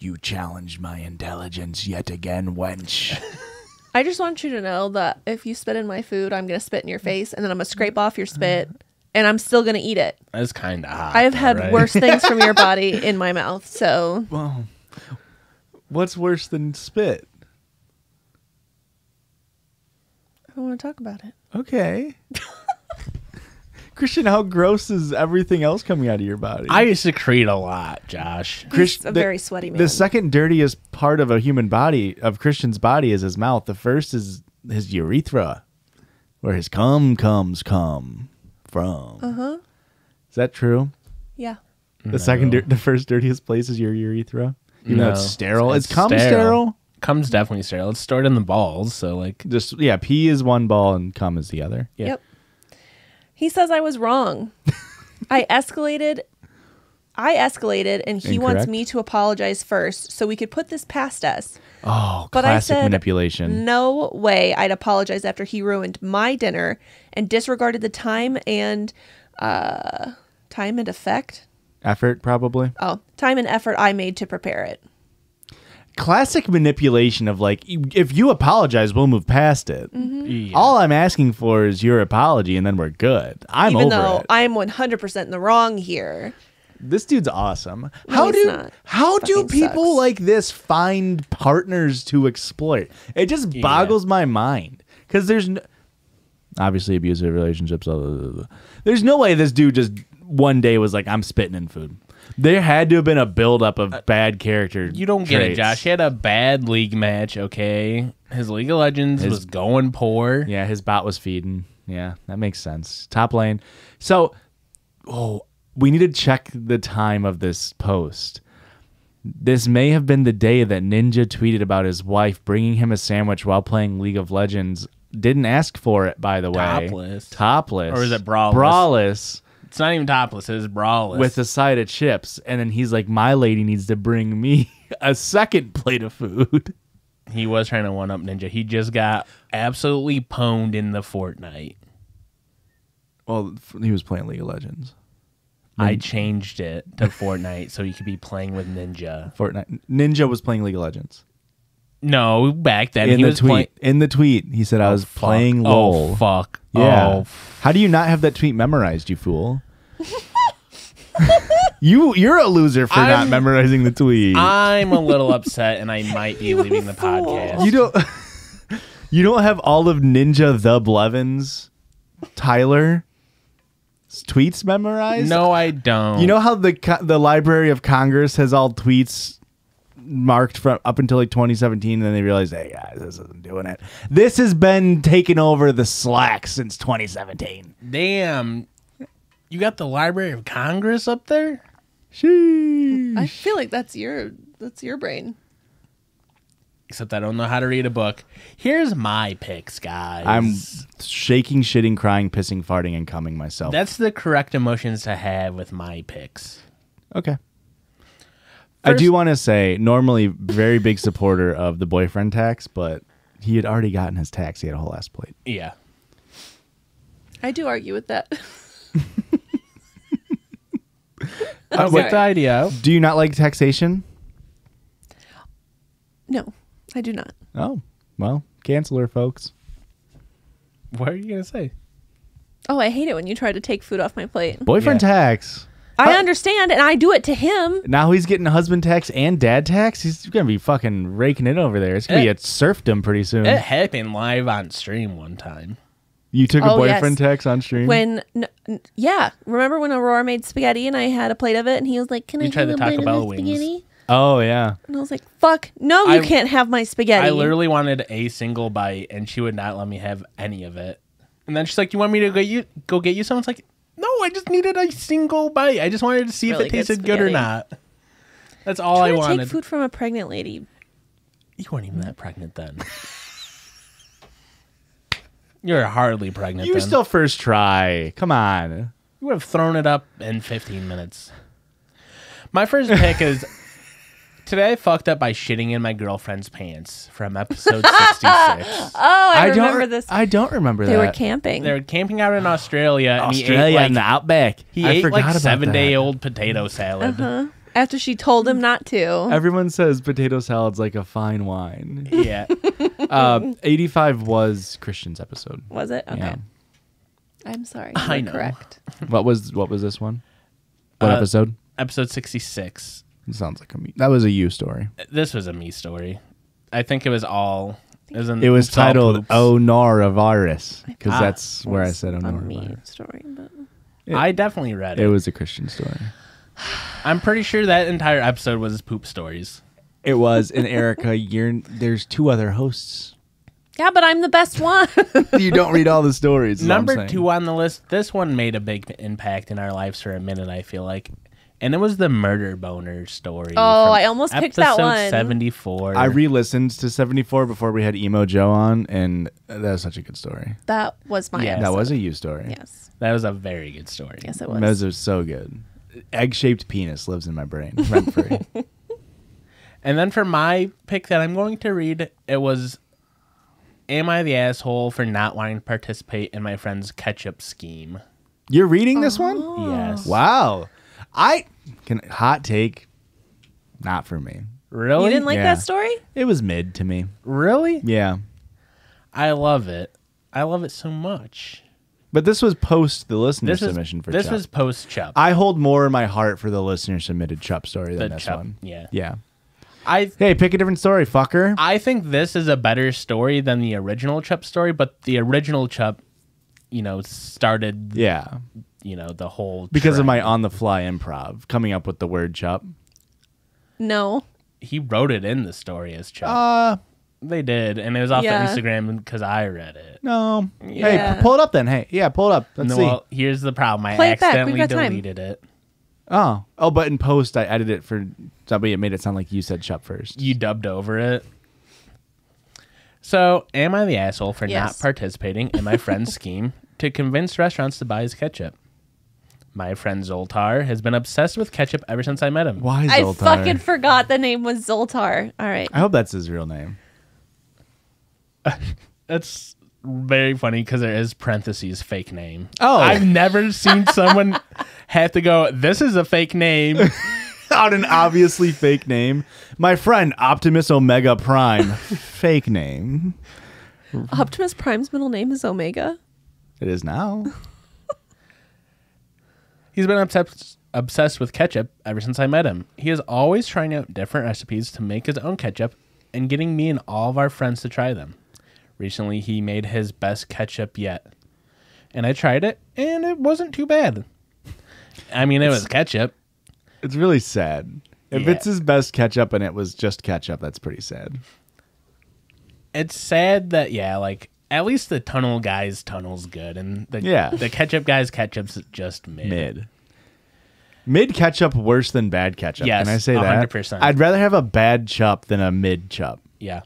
"You challenged my intelligence yet again, wench." [laughs] I just want you to know that if you spit in my food, I'm going to spit in your face and then I'm going to scrape off your spit and I'm still going to eat it. That's kind of hot. I have though, had right? worse things from your body [laughs] in my mouth. So well, what's worse than spit? I don't want to talk about it. Okay. [laughs] Christian, how gross is everything else coming out of your body? I secrete a lot, Josh. He's Christ- a the- very sweaty man. The second dirtiest part of a human body, of Christian's body, is his mouth. The first is his urethra, where his cum comes come from. Uh huh. Is that true? yeah. The second, the first dirtiest place is your urethra, even though it's No, sterile. It's, it's cum sterile. sterile. Cum's definitely sterile. It's stored in the balls, so like Just yeah, pee is one ball and cum is the other. Yeah. Yep. He says I was wrong. I [laughs] escalated. I escalated, and he wants me to apologize first so we could put this past us. Oh, But I classic said manipulation. No way I'd apologize after he ruined my dinner and disregarded the time and uh time and effect. Effort, probably. Oh, time and effort I made to prepare it. Classic manipulation of like, if you apologize, we'll move past it. Mm-hmm. Yeah. All I'm asking for is your apology, and then we're good. I'm Even over though it. I'm 100% in the wrong here. this dude's awesome. No, how do not. how do people sucks. like this find partners to exploit? It just Yeah. boggles my mind because there's no, obviously abusive relationships. blah, blah, blah, blah. There's no way this dude just one day was like, "I'm spitting in food." There had to have been a buildup of uh, bad character. You don't get it, traits. Josh. He had a bad league match, okay? His League of Legends was going poor. Yeah, his bot was feeding. Yeah, that makes sense. Top lane. So, oh, we need to check the time of this post. This may have been the day that Ninja tweeted about his wife bringing him a sandwich while playing League of Legends. Didn't ask for it, by the way. Topless. Topless. Or is it braless? Braless It's not even topless. It's braless. with a side of chips. And then he's like, my lady needs to bring me [laughs] a second plate of food. he was trying to one up Ninja. He just got absolutely pwned in the Fortnite. Well, he was playing League of Legends. I changed it to Fortnite so he could be playing with Ninja. Fortnite. Ninja was playing League of Legends. No, back then in he the was tweet. playing. in the tweet, he said I oh, was Fuck. playing Oh LOL. fuck! Yeah. Oh, f- How do you not have that tweet memorized, you fool? [laughs] you you're a loser for not I'm- memorizing the tweet. I'm a little [laughs] upset, and I might be leaving the fool. podcast. you don't [laughs] you don't have all of Ninja the Blevins Tyler tweets memorized? no, I don't. You know how the the Library of Congress has all tweets marked from up until like 2017 and then they realized, "Hey guys, this isn't doing it." This has been taking over the Slack since 2017. Damn, you got the Library of Congress up there. Sheesh. I feel like that's your that's your brain. Except I don't know how to read a book. Here's my picks, guys. I'm shaking, shitting, crying, pissing, farting, and coming myself. That's the correct emotions to have with my picks. okay. I do want to say, normally very big supporter of the boyfriend tax, but he had already gotten his tax. He had a whole ass plate. Yeah. [laughs] I do argue with that. I I'm the idea. Do you not like taxation? No, I do not. Oh, well, cancel her, folks. What are you gonna say? Oh, I hate it when you try to take food off my plate. Boyfriend Yeah. tax. I understand, and I do it to him. Now he's getting a husband tax and dad tax. He's gonna be fucking raking it over there. It's gonna be Eh. a serfdom pretty soon. It happened live on stream one time. you took a Oh, yes. boyfriend tax on stream. When, n- n- yeah, remember when Aurora made spaghetti and I had a plate of it, and he was like, "Can You I tried have the a Taco bite Bell of the wings. spaghetti?" oh yeah, And I was like, "Fuck, no, you can't have my spaghetti." I literally wanted a single bite, and she would not let me have any of it. And then she's like, "You want me to go you go get you some?" It's like, "No, I just needed a single bite. I just wanted to see Really if it tasted good or not." That's all Try I to wanted. take food from a pregnant lady. You weren't even that pregnant then. [laughs] You're hardly pregnant. you then. still first try. Come on. You would have thrown it up in 15 minutes. My first pick is today I fucked up by shitting in my girlfriend's pants from episode 66. [laughs] Oh, I, remember don't. this. I don't remember they that. They were camping. They were camping out in Australia. And Australia he ate in the outback. he I ate forgot like about seven day old potato salad. huh? After she told him not to. Everyone says potato salad's like a fine wine. Yeah. [laughs] um, 85 was Christian's episode. Was it? Okay. Yeah. I'm sorry. I You're know. Correct. What was what was this one? What Uh, episode? episode 66. It sounds like a me. That was a you story. This was a me story. I think it was all. It was, an, It was titled poops. "Oh Norovirus" because Ah. that's where I said "Oh a me story, but I definitely read it. It was a Christian story. [sighs] I'm pretty sure that entire episode was poop stories. It was, and Erica, [laughs] you're there's two other hosts. yeah, but I'm the best one. [laughs] you don't read all the stories. is all I'm Number two on the list. This one made a big impact in our lives for a minute. I feel like, and it was the murder boner story. Oh, I almost picked that episode one. Seventy-four. I re-listened to 74 before we had emo Joe on, and that was such a good story. that was my Yeah. episode. That was a you story. yes. that was a very good story. Yes, it That was. was so good. Egg-shaped penis lives in my brain, rent free. [laughs] [laughs] And then for my pick that I'm going to read, it was Am I the asshole for not wanting to participate in my friend's ketchup scheme? You're reading this Oh. one? Yes. Wow. I can hot take. Not for me. Really? You didn't like Yeah. that story? It was mid to me. really? Yeah. I love it. I love it so much. But this was post the listener This was submission for this Chup. was post Chup. I hold more in my heart for the listener submitted Chup story than The this Chup, one. yeah. Yeah. I Hey, pick a different story, fucker. I think this is a better story than the original Chup story, but the original Chup, you know, started yeah. You know the whole Because of my on the fly improv, coming up with the word Chup. No. he wrote it in the story as Chup. Uh, they did, and it was off Yeah. the Instagram because I read it. no. Yeah. Hey, pull it up then. Hey, yeah, pull it up. Let's No, see. well, here's the problem. I Play it back. Accidentally got time. deleted it. oh. Oh, but in post, I edited it for somebody. It made it sound like you said Chup first. You dubbed over it. So, am I the asshole for not participating in my friend's [laughs] scheme to convince restaurants to buy his ketchup? My friend Zoltar has been obsessed with ketchup ever since I met him. Why Zoltar? I Zoltar? fucking forgot the name was Zoltar. All right. I hope that's his real name. [laughs] That's very funny because there is parentheses fake name. Oh. I've never seen someone [laughs] have to go. This is a fake name. [laughs] Out an obviously fake name. My friend Optimus Omega Prime. fake name. Optimus Prime's middle name is Omega. It is now. He's been obsessed obsessed with ketchup ever since I met him. He is always trying out different recipes to make his own ketchup and getting me and all of our friends to try them. Recently, he made his best ketchup yet. And I tried it, and it wasn't too bad. I mean, it was ketchup. It's really sad. If Yeah. it's his best ketchup and it was just ketchup, that's pretty sad. It's sad that, yeah, like, at least the tunnel guy's tunnel's good, and the, Yeah. the ketchup guy's ketchup's just mid. Mid. Mid ketchup worse than bad ketchup. Yes, Can I say that? 100%. I'd rather have a bad chup than a mid chup. Yeah.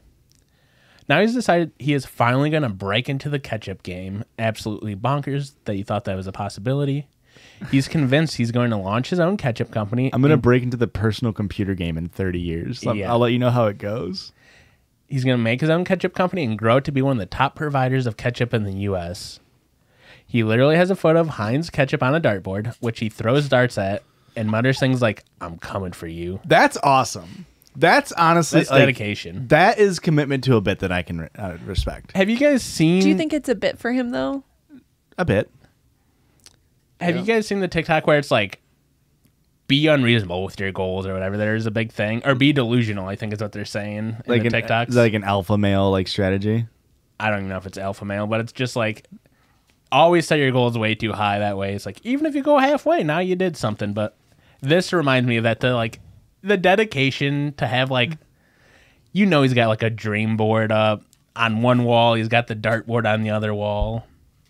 Now he's decided he is finally going to break into the ketchup game. Absolutely bonkers that he thought that was a possibility. He's convinced he's going to launch his own ketchup company. I'm gonna break into the personal computer game in 30 years. Yeah. I'll let you know how it goes. He's going to make his own ketchup company and grow it to be one of the top providers of ketchup in the U.S. He literally has a photo of Heinz ketchup on a dartboard, which he throws darts at and mutters things like, I'm coming for you. That's awesome. That's honestly That's like, dedication. That is commitment to a bit that I can re- uh, respect. Have you guys seen? Do you think it's a bit for him though? A bit. Have you guys seen the TikTok where it's like, be unreasonable with your goals or whatever? There's a big thing, or be delusional. I think is what they're saying in Like the an, uh, TikToks. is like an alpha male like strategy. I don't even know if it's alpha male, but it's just like always set your goals way too high. That way, it's like even if you go halfway, now you did something. But this reminds me of that the like the dedication to have like, you know, he's got like a dream board up on one wall. He's got the dartboard on the other wall.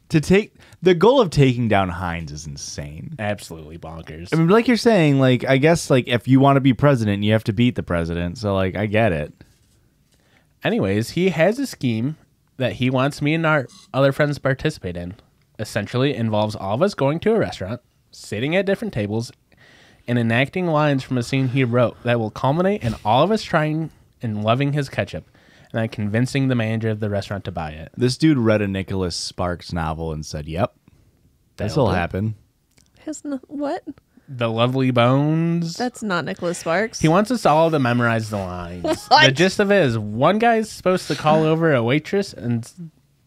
To take the goal of taking down Heinz is insane. Absolutely bonkers. I mean, like you're saying, like I guess, like if you want to be president, you have to beat the president. So, like, I get it. Anyways, he has a scheme that he wants me and our other friends to participate in. Essentially, involves all of us going to a restaurant, sitting at different tables, and enacting lines from a scene he wrote that will culminate in all of us trying and loving his ketchup, and then convincing the manager of the restaurant to buy it. This dude read a Nicholas Sparks novel and said, "Yep, this will That'll happen." His no- what? The Lovely Bones. That's not Nicholas Sparks. he wants us all to memorize the lines. [laughs] The gist of it is one guy's supposed to call over a waitress and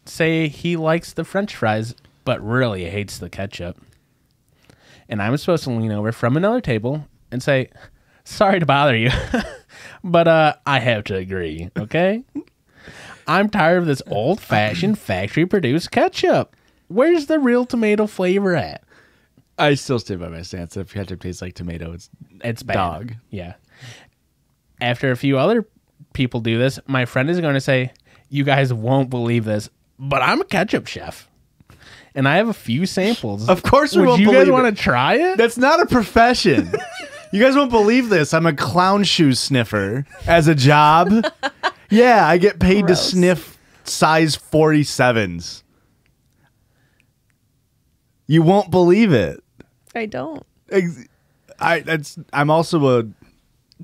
say he likes the french fries, but really hates the ketchup. And I'm supposed to lean over from another table and say, Sorry to bother you, [laughs] but uh, I have to agree, okay? I'm tired of this old fashioned factory produced ketchup. Where's the real tomato flavor at? I still stay by my stance. If ketchup tastes like tomato, it's It's bad. Dog. Yeah. After a few other people do this, my friend is going to say, "You guys won't believe this, but I'm a ketchup chef, and I have a few samples. Of course we Would won't you guys want to try it? That's not a profession. [laughs] you guys won't believe this. I'm a clown shoe sniffer as a job. yeah, I get paid to sniff size 47s. You won't believe it. I don't. I that's I'm also a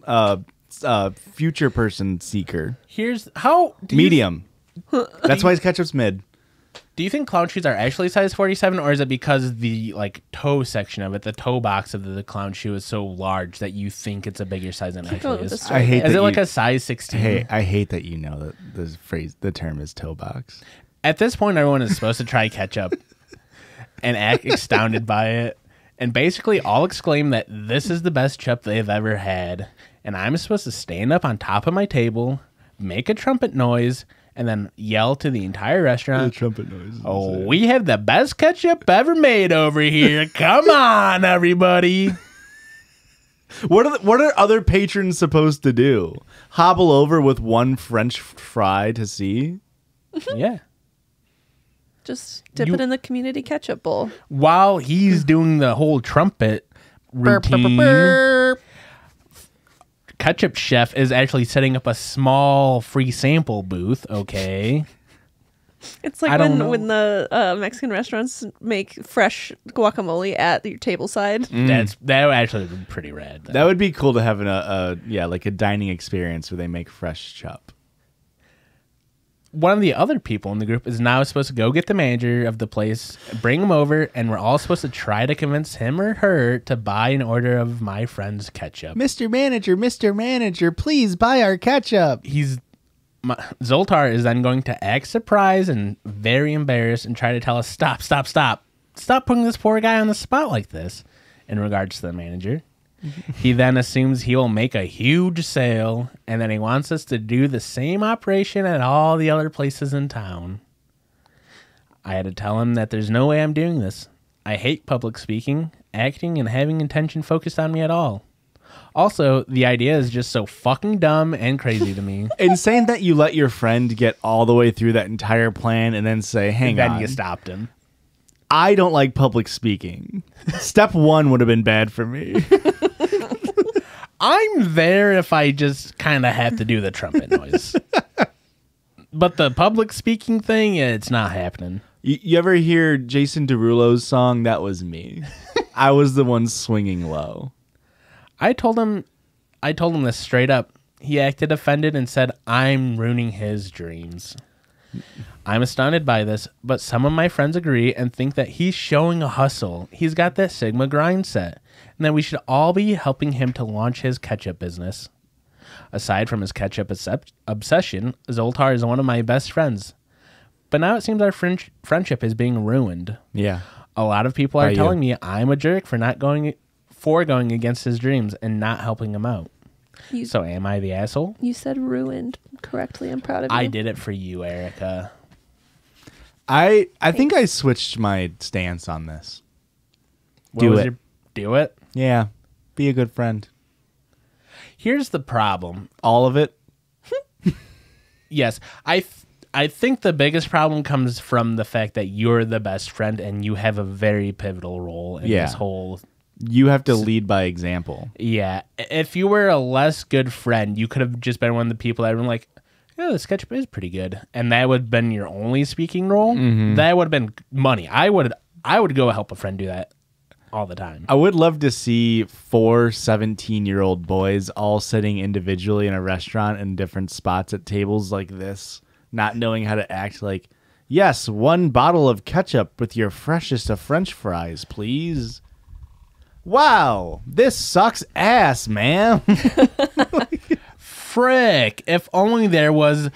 uh, uh future person seeker. Here's how do you- Medium. [laughs] That's why his ketchup's mid. Do you think clown shoes are actually size 47 or is it because the like toe section of it, the toe box of the, the clown shoe is so large that you think it's a bigger size than it actually is? I hate Is that it like a size 16? Hey, I hate that you know that the phrase, the term is toe box. At this point, everyone is supposed to try ketchup [laughs] and act astounded by it, and basically all exclaim that this is the best chip they've ever had. And I'm supposed to stand up on top of my table, make a trumpet noise, and then yell to the entire restaurant. trumpet noise. Oh, we have the best ketchup ever made over here. [laughs] Come on, everybody. What are the, what are other patrons supposed to do? Hobble over with one French fry to see? [laughs] Yeah. Just dip You- it in the community ketchup bowl. While he's doing the whole trumpet Burp, burp, burp, routine, burp. Ketchup Chef is actually setting up a small free sample booth. Okay. It's like I when know. when the uh, Mexican restaurants make fresh guacamole at your table side. Mm. That's that would actually be pretty rad. That would be cool to have in a, a yeah, like a dining experience where they make fresh chop. One of the other people in the group is now supposed to go get the manager of the place, bring him over, and we're all supposed to try to convince him or her to buy an order of my friend's ketchup. Mr. Manager, Mr. Manager, please buy our ketchup. He's my, Zoltar is then going to act surprised and very embarrassed and try to tell us stop, stop, stop, stop putting this poor guy on the spot like this. In regards to the manager, [laughs] he then assumes he will make a huge sale, and then he wants us to do the same operation at all the other places in town. I had to tell him that there's no way I'm doing this. I hate public speaking, acting, and having attention focused on me at all. Also, the idea is just so fucking dumb and crazy to me. [laughs] Insane that you let your friend get all the way through that entire plan and then say, hang then on. you stopped him. I don't like public speaking. Step one would have been bad for me. I'm there if I just kind of have to do the trumpet noise. but the public speaking thing, it's not happening. you, you ever hear Jason Derulo's song? That was me. I was the one swinging low. I told him, I told him this straight up. He acted offended and said, "I'm ruining his dreams." I'm astounded by this, but some of my friends agree and think that he's showing a hustle. He's got that Sigma grind set, and that we should all be helping him to launch his ketchup business. Aside from his ketchup obsession, Zoltar is one of my best friends. But now it seems our friend- friendship is being ruined. Yeah. A lot of people are you. telling me I'm a jerk for not going for going against his dreams and not helping him out. You, So am I the asshole? you said ruined correctly. I'm proud of you. I did it for you, Erica. I I think I switched my stance on this. What Do was it. your- do it. Yeah. Be a good friend. Here's the problem. All of it. [laughs] Yes, I th- I think the biggest problem comes from the fact that you're the best friend and you have a very pivotal role in Yeah. this whole You have to lead by example. Yeah, if you were a less good friend, you could have just been one of the people that were like, "Oh, the sketchup is pretty good," and that would have been your only speaking role. Mm-hmm. That would have been money. I would I would go help a friend do that all the time. I would love to see four 17 year old boys all sitting individually in a restaurant in different spots at tables like this, not knowing how to act like, yes, one bottle of ketchup with your freshest of french fries, please. Wow, this sucks ass, man. [laughs] Frick! If only there was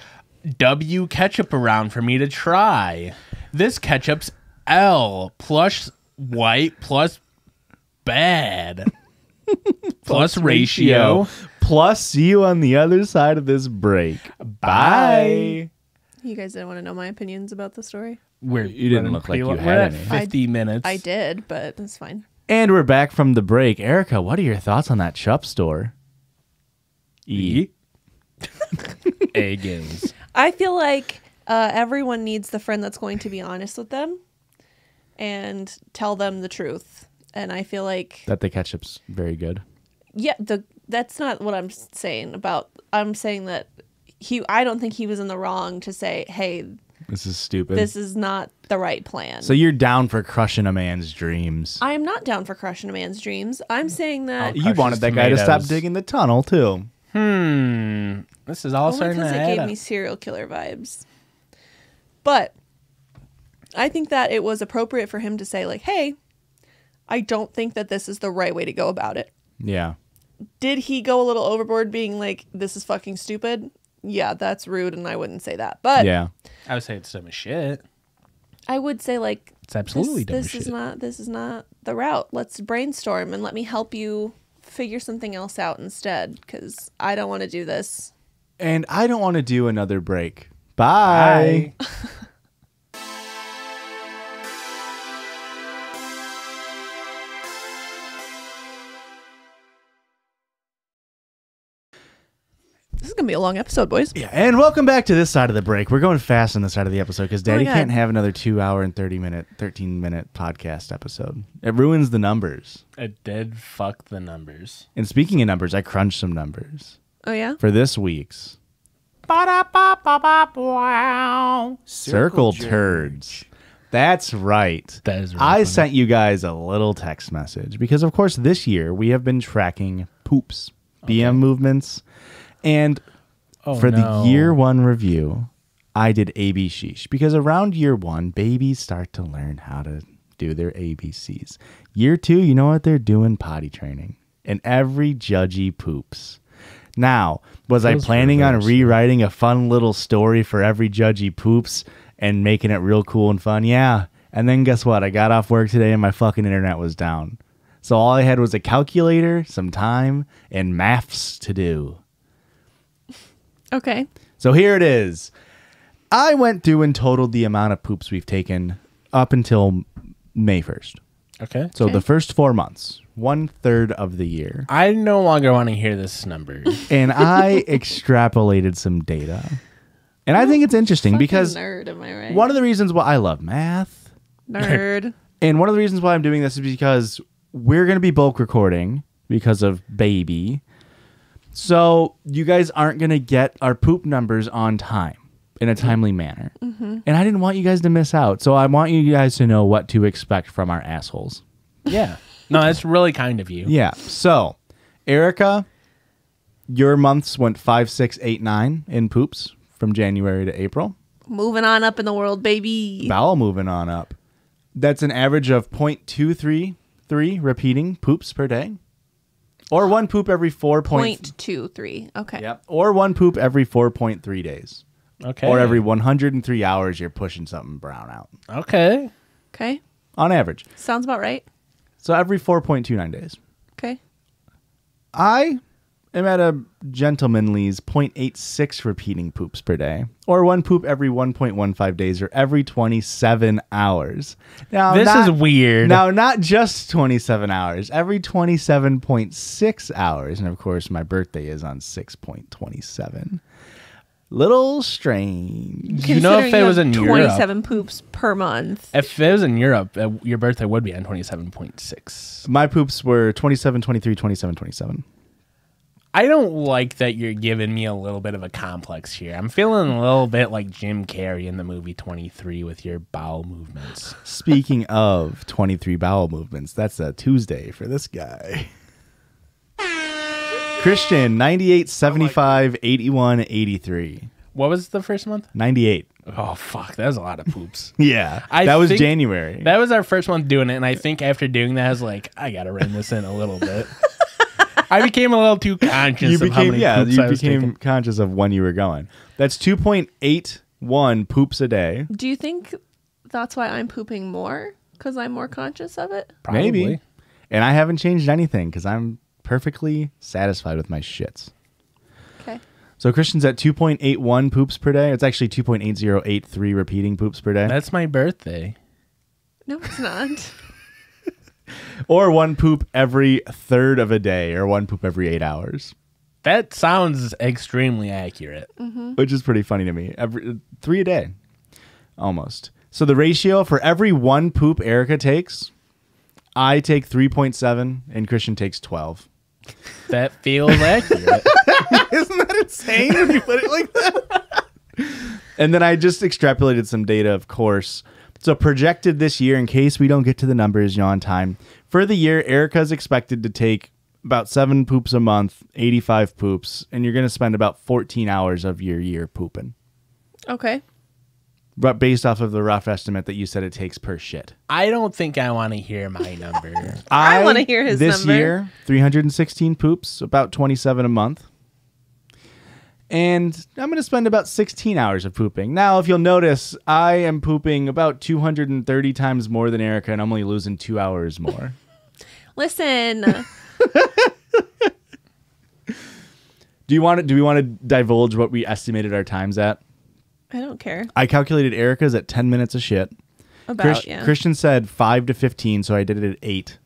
W ketchup around for me to try. This ketchup's L plus white plus bad [laughs] plus ratio. Plus, see you on the other side of this break. Bye. You guys didn't want to know my opinions about the story. We're You didn't look like you had any. Fifty minutes. I did, but it's fine. And we're back from the break. Erica, what are your thoughts on that Chup store? E. A games. [laughs] I feel like uh, everyone needs the friend that's going to be honest with them and tell them the truth. And I feel like That the ketchup's very good. yeah, the that's not what I'm saying about. I'm saying that he. I don't think he was in the wrong to say, "Hey, This is stupid. this is not the right plan." so you're down for crushing a man's dreams. I am not down for crushing a man's dreams. I'm saying that you wanted that guy to stop tomatoes. digging the tunnel too. Hmm. This is all only starting to because it add gave up. me serial killer vibes. But I think that it was appropriate for him to say, like, hey, I don't think that this is the right way to go about it. Yeah. Did he go a little overboard being like, this is fucking stupid? Yeah, that's rude, and I wouldn't say that. But Yeah. I would say it's dumb as shit. I would say, like, It's absolutely this, dumb as this is shit. not this is not the route. Let's brainstorm and let me help you figure something else out instead because I don't want to do this. And I don't want to do another break. Bye. Bye. [laughs] This is gonna be a long episode, boys. Yeah, and welcome back to this side of the break. We're going fast on this side of the episode because Oh Daddy God. can't have another two hour and 30 minute, 13 minute podcast episode. It ruins the numbers. It did fuck the numbers. And speaking of numbers, I crunched some numbers Oh yeah. for this week's Ba-da-ba-ba-ba-wow. Circle Turds. That's right. That is really I funny. sent you guys a little text message because, of course, this year we have been tracking poops, BM movements, and Oh, for no. the year one review, I did AB sheesh because around year one, babies start to learn how to do their ABCs. Year two, you know what they're doing? Potty training, and every Judgie poops. Now, was I planning on rewriting a fun little story for every Judgie poops and making it real cool and fun? Yeah. And then guess what? I got off work today and my fucking internet was down. So all I had was a calculator, some time, and maths to do. Okay. So here it is. I went through and totaled the amount of poops we've taken up until May 1st. Okay. So Okay. the first four months, one third of the year. I no longer want to hear this number. [laughs] And I extrapolated some data. And I think it's interesting because nerd, am I right? one of the reasons why I love math nerd. [laughs] and one of the reasons why I'm doing this is because we're going to be bulk recording because of baby. So you guys aren't going to get our poop numbers on time in a timely manner. Mm-hmm. And I didn't want you guys to miss out. So I want you guys to know what to expect from our assholes. yeah. No, that's really kind of you. Yeah. So, Erica, your months went five, six, eight, nine in poops from January to April. Moving on up in the world, baby. Bowel moving on up. That's an average of 0.233 repeating poops per day. Or one poop every four point, Point two three. Okay. Yep. Or one poop every 4.3 days. Okay. Or every 103 hours you're pushing something brown out. Okay. Okay. On average. Sounds about right. So every 4.29 days. Okay. I am at a gentlemanly's 0.86 repeating poops per day, or one poop every 1.15 days, or every 27 hours. Now This not- is weird. Now, not just 27 hours, every 27.6 hours, and of course, my birthday is on 6.27. Little strange. You know, if it was have in Europe, twenty-seven poops per month. if it was in Europe, uh, your birthday would be on twenty-seven point six. My poops were 27, 23, 27, 27. I don't like that you're giving me a little bit of a complex here. I'm feeling a little bit like Jim Carrey in the movie 23 with your bowel movements. Speaking of 23 bowel movements, that's a Tuesday for this guy. Christian, 98, 75, 81, 83. What was the first month? 98. Oh fuck, that was a lot of poops. [laughs] Yeah. I that was January. That was our first month doing it, and I think after doing that, I was like, I gotta rein this in a little bit. [laughs] I became a little too conscious you of how became many yeah, poops you I became taking. conscious of when you were going. That's 2.81 poops a day. Do you think that's why I'm pooping more? Because I'm more conscious of it? Maybe. And I haven't changed anything cuz I'm perfectly satisfied with my shits. Okay. So Christian's at 2.81 poops per day. It's actually 2.8083 repeating poops per day. That's my birthday. No, it's not. [laughs] or one poop every third of a day or one poop every 8 hours, That sounds extremely accurate. Mm-hmm. which is pretty funny to me. Every 3 a day. Almost. So the ratio for every one poop Erica takes, I take 3.7 and Christian takes 12. That feels [laughs] accurate. Isn't that insane when you put it like that? and then I just extrapolated some data, of course. So projected this year, in case we don't get to the numbers you know, on time, for the year, Erica's expected to take about seven poops a month, 85 poops, and you're going to spend about 14 hours of your year pooping. Okay. but based off of the rough estimate that you said it takes per shit. I don't think I want to hear my number. [laughs] I wanna hear his number. this number. year 316 poops, about 27 a month. And I'm going to spend about 16 hours of pooping. Now, if you'll notice, I am pooping about 230 times more than Erica, and I'm only losing two hours more. [laughs] Listen, [laughs] do you want to? Do we want to divulge what we estimated our times at? I don't care I calculated Erica's at 10 minutes of shit. about Chris- yeah. Christian said five to 15, so I did it at eight.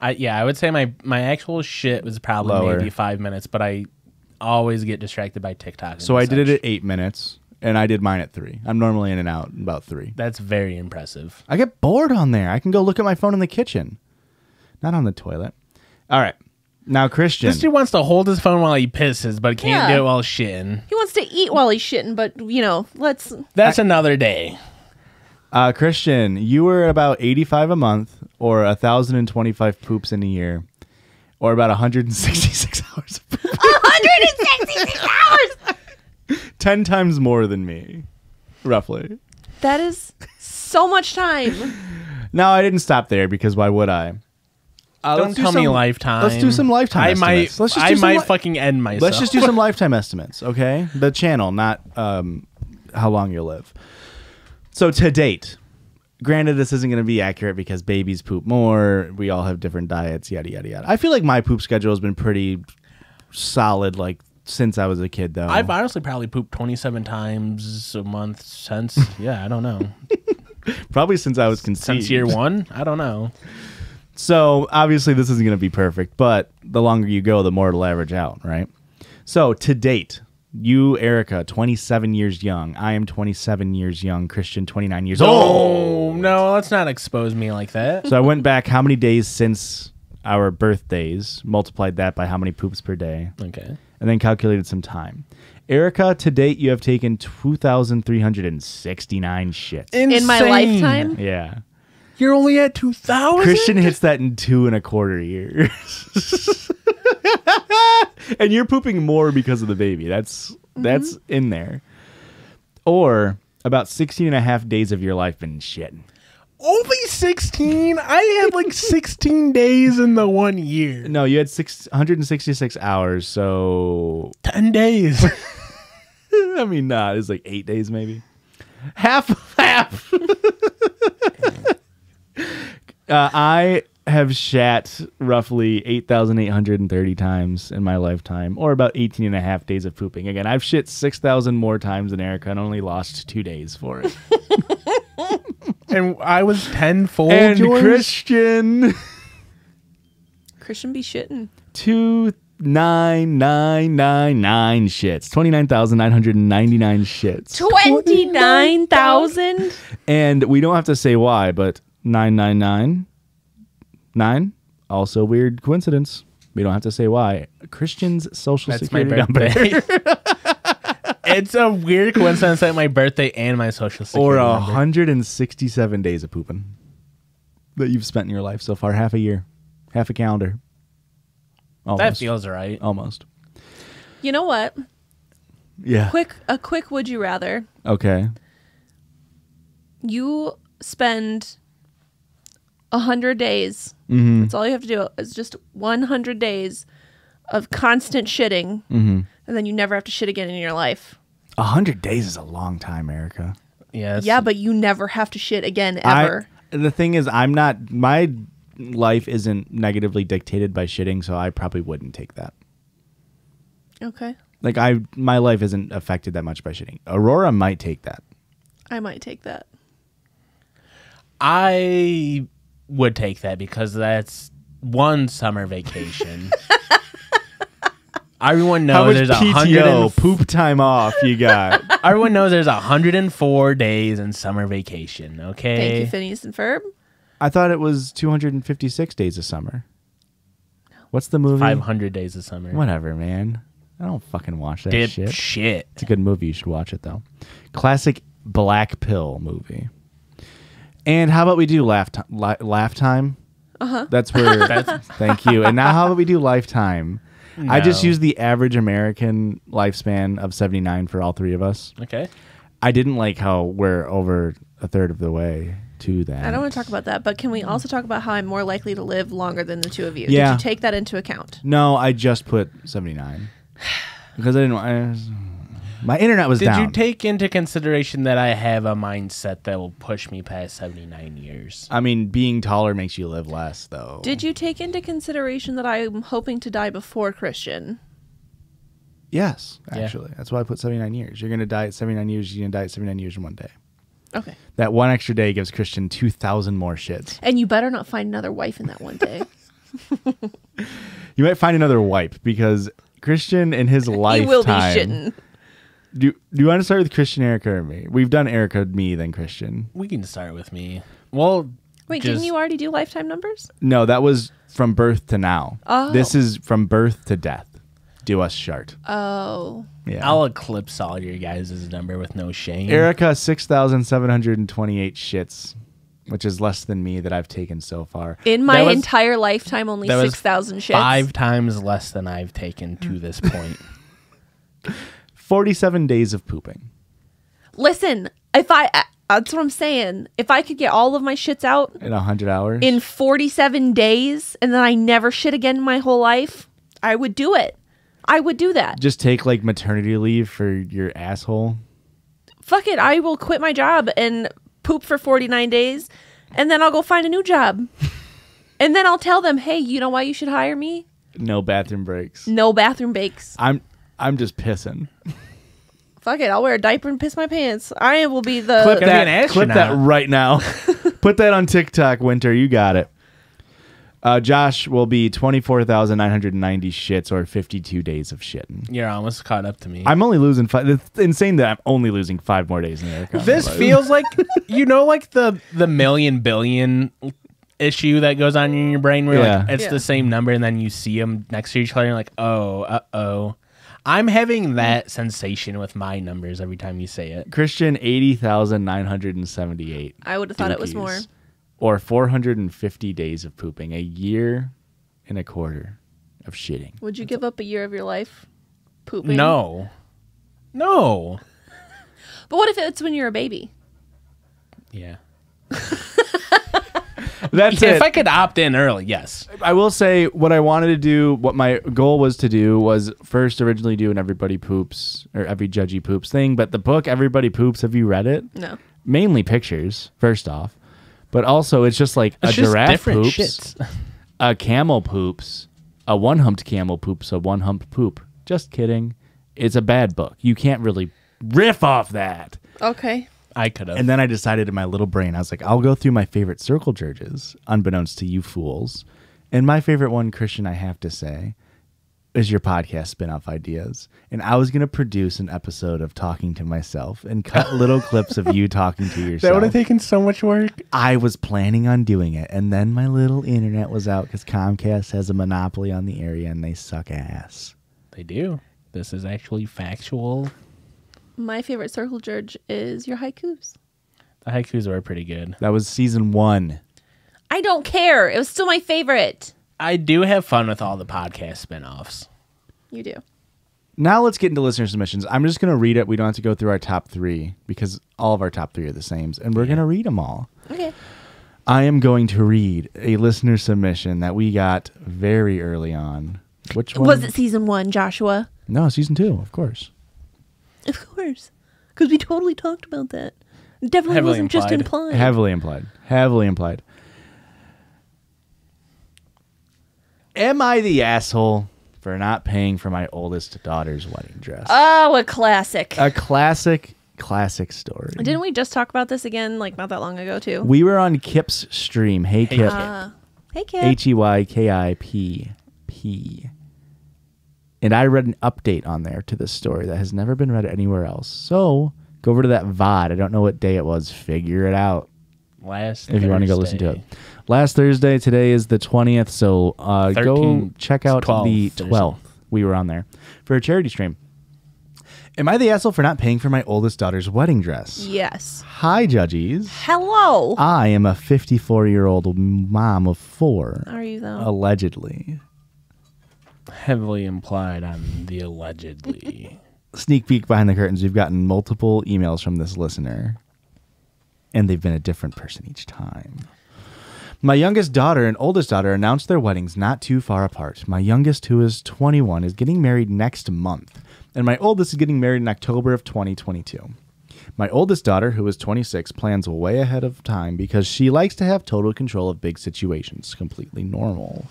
I yeah, I would say my my actual shit was probably Lower. maybe five minutes, but I always get distracted by TikTok. So I did it at eight minutes, and I did mine at three. I'm normally in and out in about three. That's very impressive. I get bored on there. I can go look at my phone in the kitchen, not on the toilet. All right. Now, Christian. This dude wants to hold his phone while he pisses, but can't Yeah. do it while shitting. he wants to eat while he's shitting, but you know, let's. That's another day. Uh, Christian, you were about 85 a month or 1,025 poops in a year or about 166 [laughs] hours 166 hours. [laughs] 10 times more than me, roughly. That is so much time. No, I didn't stop there because why would I? Uh, Don't let's do tell me some- lifetime. Let's do some lifetime I estimates. might. Let's just I do might li- fucking end myself. Let's just do some [laughs] lifetime estimates, okay? The channel, not um, how long you'll live. So to date, granted, this isn't going to be accurate because babies poop more. We all have different diets, yada yada yada. I feel like my poop schedule has been pretty solid, like since I was a kid, though. I've honestly probably pooped 27 times a month since. [laughs] yeah, I don't know. probably since I was conceived. Since year one, I don't know. So obviously this isn't going to be perfect, but the longer you go, the more it'll average out, right? So to date, you, Erica, 27 years young. I am 27 years young. Christian, 29 years old. Oh no, let's not expose me like that. So I went back how many days since our birthdays, multiplied that by how many poops per day, Okay. and then calculated some time. Erica, to date, you have taken 2,369 shits. In my Insane. lifetime? Yeah. You're only at 2,000. Christian hits that in two and a quarter years. [laughs] [laughs] and you're pooping more because of the baby. That's that's in there. Or about 16 and a half days of your life been shitting. Only 16. I had like [laughs] 16 days in the one year. No, you had six, 166 hours, so 10 days. [laughs] I mean, nah, it's like eight days maybe. Half half. uh, I have shat roughly 8,830 times in my lifetime, or about 18 and a half days of pooping. Again, I've shit 6,000 more times than Erica and only lost two days for it. [laughs] and I was tenfold. and yours? Christian, [laughs] Christian be shitting. two nine nine nine nine shits, 29,999 shits. 29,000? And we don't have to say why, but 999 9 also weird coincidence. We don't have to say why. Christian's social That's my number birthday. [laughs] it's a weird coincidence that my birthday and my social security or number. 167 days of pooping that you've spent in your life so far, half a year, half a calendar. Almost. That feels right. almost. You know what? Yeah. Quick a quick would you rather. Okay. You spend a hundred days. Mhm. That's all you have to do is just one hundred days of constant shitting, Mhm. and then you never have to shit again in your life. A 100 days is a long time, Erica. Yes. Yeah, but you never have to shit again I- ever. the thing is, I'm not. My life isn't negatively dictated by shitting, so I probably wouldn't take that. okay, Like I, my life isn't affected that much by shitting. Aurora might take that. I might take that. I would take that because that's one summer vacation. [laughs] [laughs] Everyone knows there's a hundred and poop time off you got? everyone knows there's 104 days in summer vacation. Okay. Thank you, Phineas and Ferb. I thought it was 256 days of summer. What's the movie? 500 days of summer. Whatever, man. I don't fucking watch that Dip shit. shit. It's a good movie. You should watch it though. Classic black pill movie. And how about we do laugh time? Li- laugh time. Uh huh. That's where. [laughs] thank you. And now how about we do lifetime? I just No. use the average American lifespan of 79 for all three of us. Okay. I didn't like how we're over a third of the way to that. I don't want to talk about that, but can we also talk about how I'm more likely to live longer than the two of you? Yeah. Did you take that into account? No, I just put 79 [sighs] because I didn't. I, my internet was Did down. you take into consideration that I have a mindset that will push me past 79 years? I mean, being taller makes you live less, though. Did you take into consideration that I'm hoping to die before Christian? Yes, Yeah. actually, that's why I put 79 years. You're gonna die at 79 years. You're gonna die at 79 years in one day. Okay. That one extra day gives Christian 2,000 more shits. And you better not find another wife in that one day. [laughs] [laughs] You might find another wipe because Christian in his he lifetime. will be shitting. Do, do you want to start with Christian, Erika, or me? We've done Erika, me, then Christian. We can start with me. Well, Wait, just- didn't you already do lifetime numbers? No, that was from birth to now. Oh. This is from birth to death. Do us shart. Oh. Yeah. I'll eclipse all your guys' number with no shame. Erika, 6,728 shits, which is less than me that I've taken so far. In my was- entire lifetime, only 6,000 shits. Five times less than I've taken to this [laughs] point. [laughs] 47 days of pooping. Listen, if I. uh, That's what I'm saying. If I could get all of my shits out In 100 hours? in 47 days and then I never shit again in my whole life, I would do it. I would do that. Just take like maternity leave for your asshole. Fuck it. I will quit my job and poop for 49 days and then I'll go find a new job. [laughs] and then I'll tell them, hey, you know why you should hire me? No bathroom breaks. No bathroom breaks. I'm I'm just pissing. Fuck it. I'll wear a diaper and piss my pants. I will be the. Clip Gonna be that. an Clip that right now. [laughs] Put that on TikTok, Winter. You got it. Uh, Josh will be 24,990 shits or 52 days of shitting. You're almost caught up to me. I'm only losing five. It's insane that I'm only losing five more days in Erika. this [laughs] feels like you know, like the the million billion issue that goes on in your brain where like it's Yeah. the same number and then you see them next to each other and you're like, oh, uh oh. I'm having mm-hmm. that sensation with my numbers every time you say it. Christian 80,978. I would have thought it was more. Or 450 days of pooping. A year and a quarter of shitting. Would you give up a year of your life pooping? No, no. [laughs] But what if it's when you're a baby? Yeah. [laughs] That's if it. I could opt in early, yes. I will say what I wanted to do, what my goal was to do was first originally do an everybody poops or every Judgie poops thing, but the book Everybody Poops, have you read it? No. Mainly pictures, first off. But also it's just like It's a just giraffe different poops, shits. a camel poops, a one humped camel poops, a one humped poop. Just kidding. It's a bad book. You can't really riff off that. Okay. I could have. And then I decided in my little brain, I was like, I'll go through my favorite circle jerks, unbeknownst to you fools. And my favorite one, Christian, I have to say, is your podcast spin-off ideas. And I was gonna produce an episode of talking to myself and cut [laughs] little clips of you talking to yourself. that would have taken so much work. I was planning on doing it, and then my little internet was out because Comcast has a monopoly on the area and they suck ass. They do. This is actually factual. My favorite circle jerk is your haikus. The haikus were pretty good. That was season one. I don't care. It was still my favorite. I do have fun with all the podcast spin-offs. You do. Now let's get into listener submissions. I'm just gonna read it. We don't have to go through our top three because all of our top three are the same, and we're gonna read them all. Okay. I am going to read a listener submission that we got very early on. Which one Was it season one, Joshua? No, season two, of course. Of course. Because we totally talked about that. It definitely Heavily wasn't just implied. implied. Heavily implied. Heavily implied. Am I the asshole for not paying for my oldest daughter's wedding dress? oh, a classic. a classic, classic story. Didn't we just talk about this again, like not that long ago, too? We were on Kip's stream. Hey, Kip. Uh, hey, Kip. H E Y K I P P. And I read an update on there to this story that has never been read anywhere else. So go over to that VOD. I don't know what day it was. Figure it out Last if you want to go listen to it. Last Thursday, today is the 20th. So uh, go check out 12th the 12th. We were on there for a charity stream. Am I the asshole for not paying for my oldest daughter's wedding dress? Yes. Hi, Judgies. Hello. I am a 54 year old mom of four, Are you, though? allegedly. Heavily implied on the allegedly. [laughs] sneak peek behind the curtains. We've gotten multiple emails from this listener, and they've been a different person each time. My youngest daughter and oldest daughter announced their weddings not too far apart. My youngest, who is 21, is getting married next month, and my oldest is getting married in October of 2022. My oldest daughter, who is 26, plans way ahead of time because she likes to have total control of big situations, completely normal.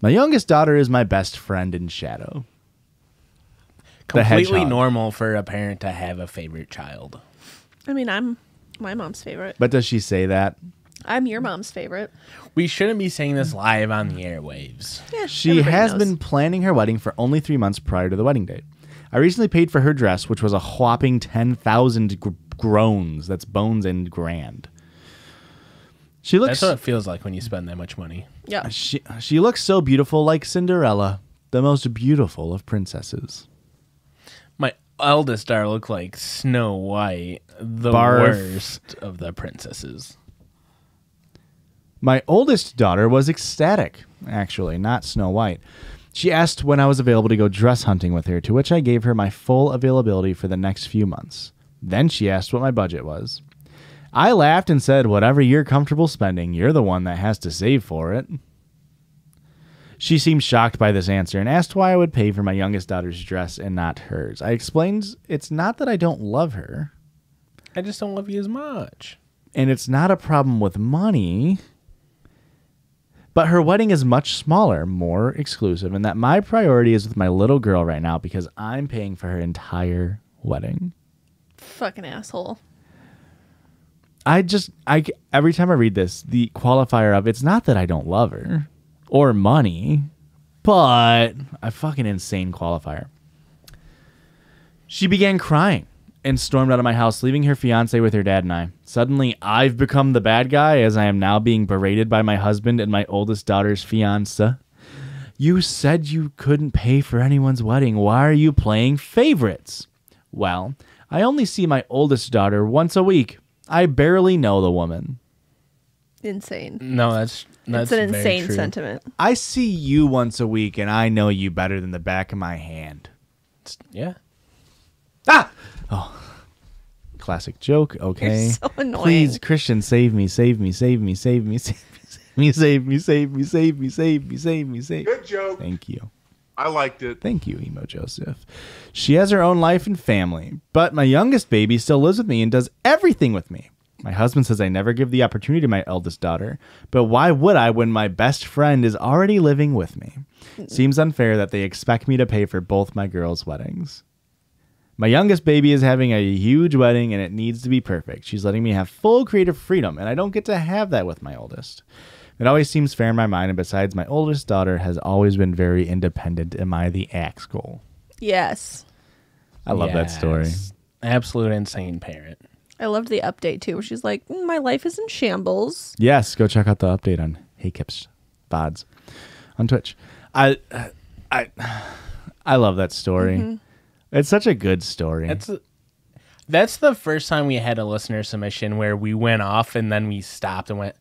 My youngest daughter is my best friend in shadow. Completely normal for a parent to have a favorite child. I mean, I'm my mom's favorite. But does she say that? I'm your mom's favorite. We shouldn't be saying this live on the airwaves. Yeah, She has knows. been planning her wedding for only three months prior to the wedding date. I recently paid for her dress, which was a whopping 10,000 gr- groans. That's bones and grand. She looks That's what it feels like when you spend that much money. Yeah. Uh, she, uh, she looks so beautiful like Cinderella, the most beautiful of princesses. My eldest daughter looked like Snow White, the Barf. worst of the princesses. My oldest daughter was ecstatic, actually, not Snow White. She asked when I was available to go dress hunting with her, to which I gave her my full availability for the next few months. Then she asked what my budget was. I laughed and said, Whatever you're comfortable spending, you're the one that has to save for it. She seemed shocked by this answer and asked why I would pay for my youngest daughter's dress and not hers. I explained it's not that I don't love her, I just don't love you as much. and it's not a problem with money. But her wedding is much smaller, more exclusive, and that my priority is with my little girl right now because I'm paying for her entire wedding. Fucking asshole. I just I every time I read this, the qualifier of it's not that I don't love her mm. or money, but a fucking insane qualifier. She began crying and stormed out of my house, leaving her fiance with her dad and I. Suddenly, I've become the bad guy as I am now being berated by my husband and my oldest daughter's fiance. You said you couldn't pay for anyone's wedding. Why are you playing favorites? Well, I only see my oldest daughter once a week. I barely know the woman. Insane. No, that's that's it's an insane true. sentiment. I see you once a week and I know you better than the back of my hand. Yeah. Ah! Oh. Classic joke. Okay. You're so annoying. Please, Christian, save me, save me, save me, save me, save me, save me, save me, save me, save me, save me, save me. Good joke. Thank you. I liked it. Thank you, Emo Joseph. She has her own life and family, but my youngest baby still lives with me and does everything with me. My husband says I never give the opportunity to my eldest daughter, but why would I when my best friend is already living with me? Seems unfair that they expect me to pay for both my girls' weddings. My youngest baby is having a huge wedding and it needs to be perfect. She's letting me have full creative freedom, and I don't get to have that with my oldest. It always seems fair in my mind, and besides, my oldest daughter has always been very independent. Am I the asshole? Yes. I love that story. Yes. Absolute insane parent. I loved the update too, where she's like, "Mm, "My life is in shambles." Yes, go check out the update on Hey Kips VODs on Twitch. I I I love that story. It's such a good story. That's that's the first time we had a listener submission where we went off and then we stopped and went,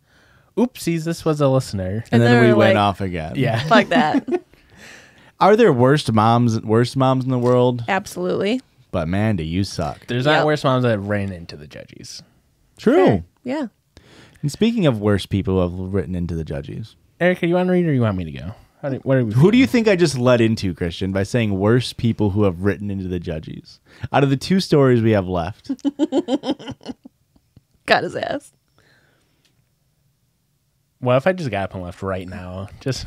"Oopsies, this was a listener." and and then we were went like- off again. Yeah. [laughs] Fuck that. [laughs] Are there worst moms worst moms in the world? Absolutely. But man, do you suck. There's Yep. not worse moms that ran into the Judgies. True. Fair. Yeah. And speaking of worst people who have written into the Judgies, Erika, you want to read or you want me to go? How do, what are we who do you think I just led into, Christian, by saying worst people who have written into the Judgies? Out of the two stories we have left, [laughs] Got his ass. What if I just got up and left right now? Just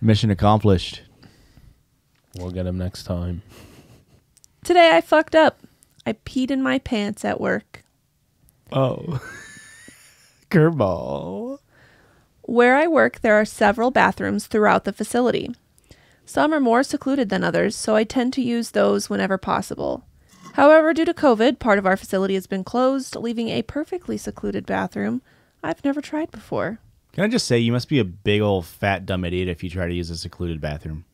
mission accomplished. we'll get him next time. Today I fucked up. I peed in my pants at work. Oh. [laughs] Curveball. Where I work, there are several bathrooms throughout the facility. Some are more secluded than others, so I tend to use those whenever possible. However, due to COVID, part of our facility has been closed, leaving a perfectly secluded bathroom I've never tried before. Can I just say you must be a big old fat dumb idiot if you try to use a secluded bathroom.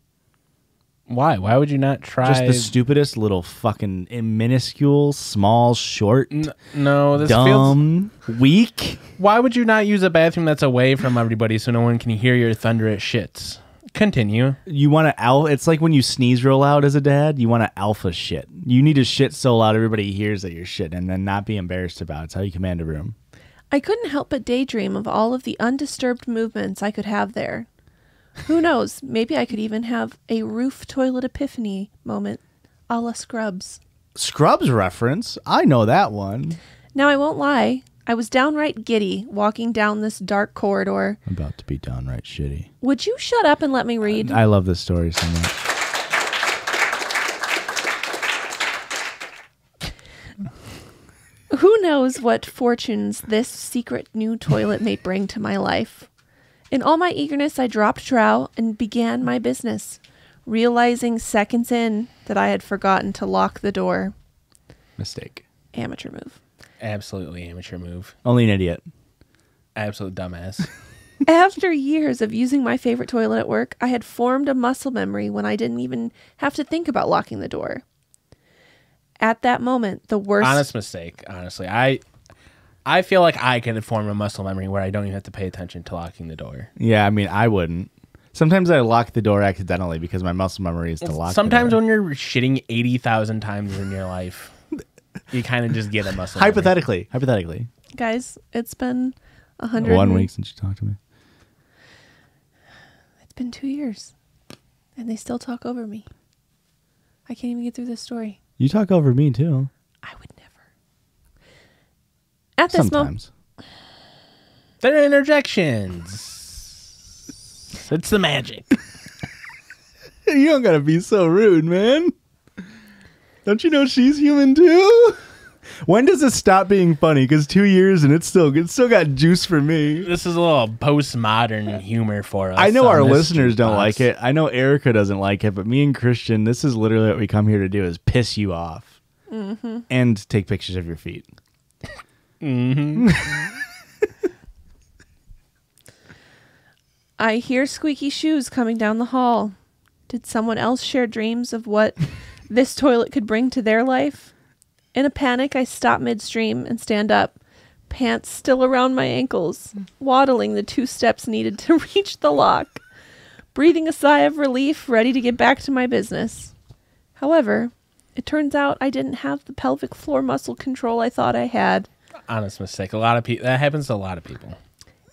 Why? Why would you not try? Just the stupidest little fucking minuscule, small, short, N- no, this feels. dumb, weak. Why would you not use a bathroom that's away from everybody so no one can hear your thunderous shits? Continue. You want to al. It's like when you sneeze real loud as a dad. You want to alpha shit. You need to shit so loud everybody hears that you're shitting, and then not be embarrassed about it. It's how you command a room. I couldn't help but daydream of all of the undisturbed movements I could have there. Who knows? Maybe I could even have a roof toilet epiphany moment a la Scrubs. Scrubs reference. I know that one. Now, I won't lie. I was downright giddy walking down this dark corridor. About to be downright shitty. Would you shut up and let me read? I love this story so much. Who knows what fortunes this secret new toilet may bring to my life? In all my eagerness, I dropped trow and began my business, realizing seconds in that I had forgotten to lock the door. Mistake. Amateur move. Absolutely amateur move. Only an idiot. Absolute dumbass. [laughs] After years of using my favorite toilet at work, I had formed a muscle memory when I didn't even have to think about locking the door. At that moment, the worst. Honest mistake. Honestly, I I feel like I can form a muscle memory where I don't even have to pay attention to locking the door. Yeah, I mean, I wouldn't. Sometimes I lock the door accidentally because my muscle memory is to lock. the Sometimes door. when you're shitting eighty thousand times in your life, you kind of just get a muscle. memory. hypothetically, hypothetically, Guys, it's been a hundred. one and- week since you talked to me. It's been two years, and they still talk over me. I can't even get through this story. You talk over me too. I would never. At this moment, Sometimes. They're interjections. It's the magic. [laughs] you don't gotta be so rude, man. Don't you know she's human too? When does it stop being funny? Because two years and it's still it's still got juice for me. This is a little postmodern humor for us. I know our listeners don't jukebox. like it. I know Erika doesn't like it, but me and Christian, this is literally what we come here to do: is piss you off mm-hmm. and take pictures of your feet. Mm-hmm. [laughs] I hear squeaky shoes coming down the hall. Did someone else share dreams of what this toilet could bring to their life? In a panic, I stop midstream and stand up, pants still around my ankles, waddling the two steps needed to [laughs] reach the lock, breathing a sigh of relief, ready to get back to my business. However, it turns out I didn't have the pelvic floor muscle control I thought I had, Honest mistake. A lot of people. That happens to a lot of people.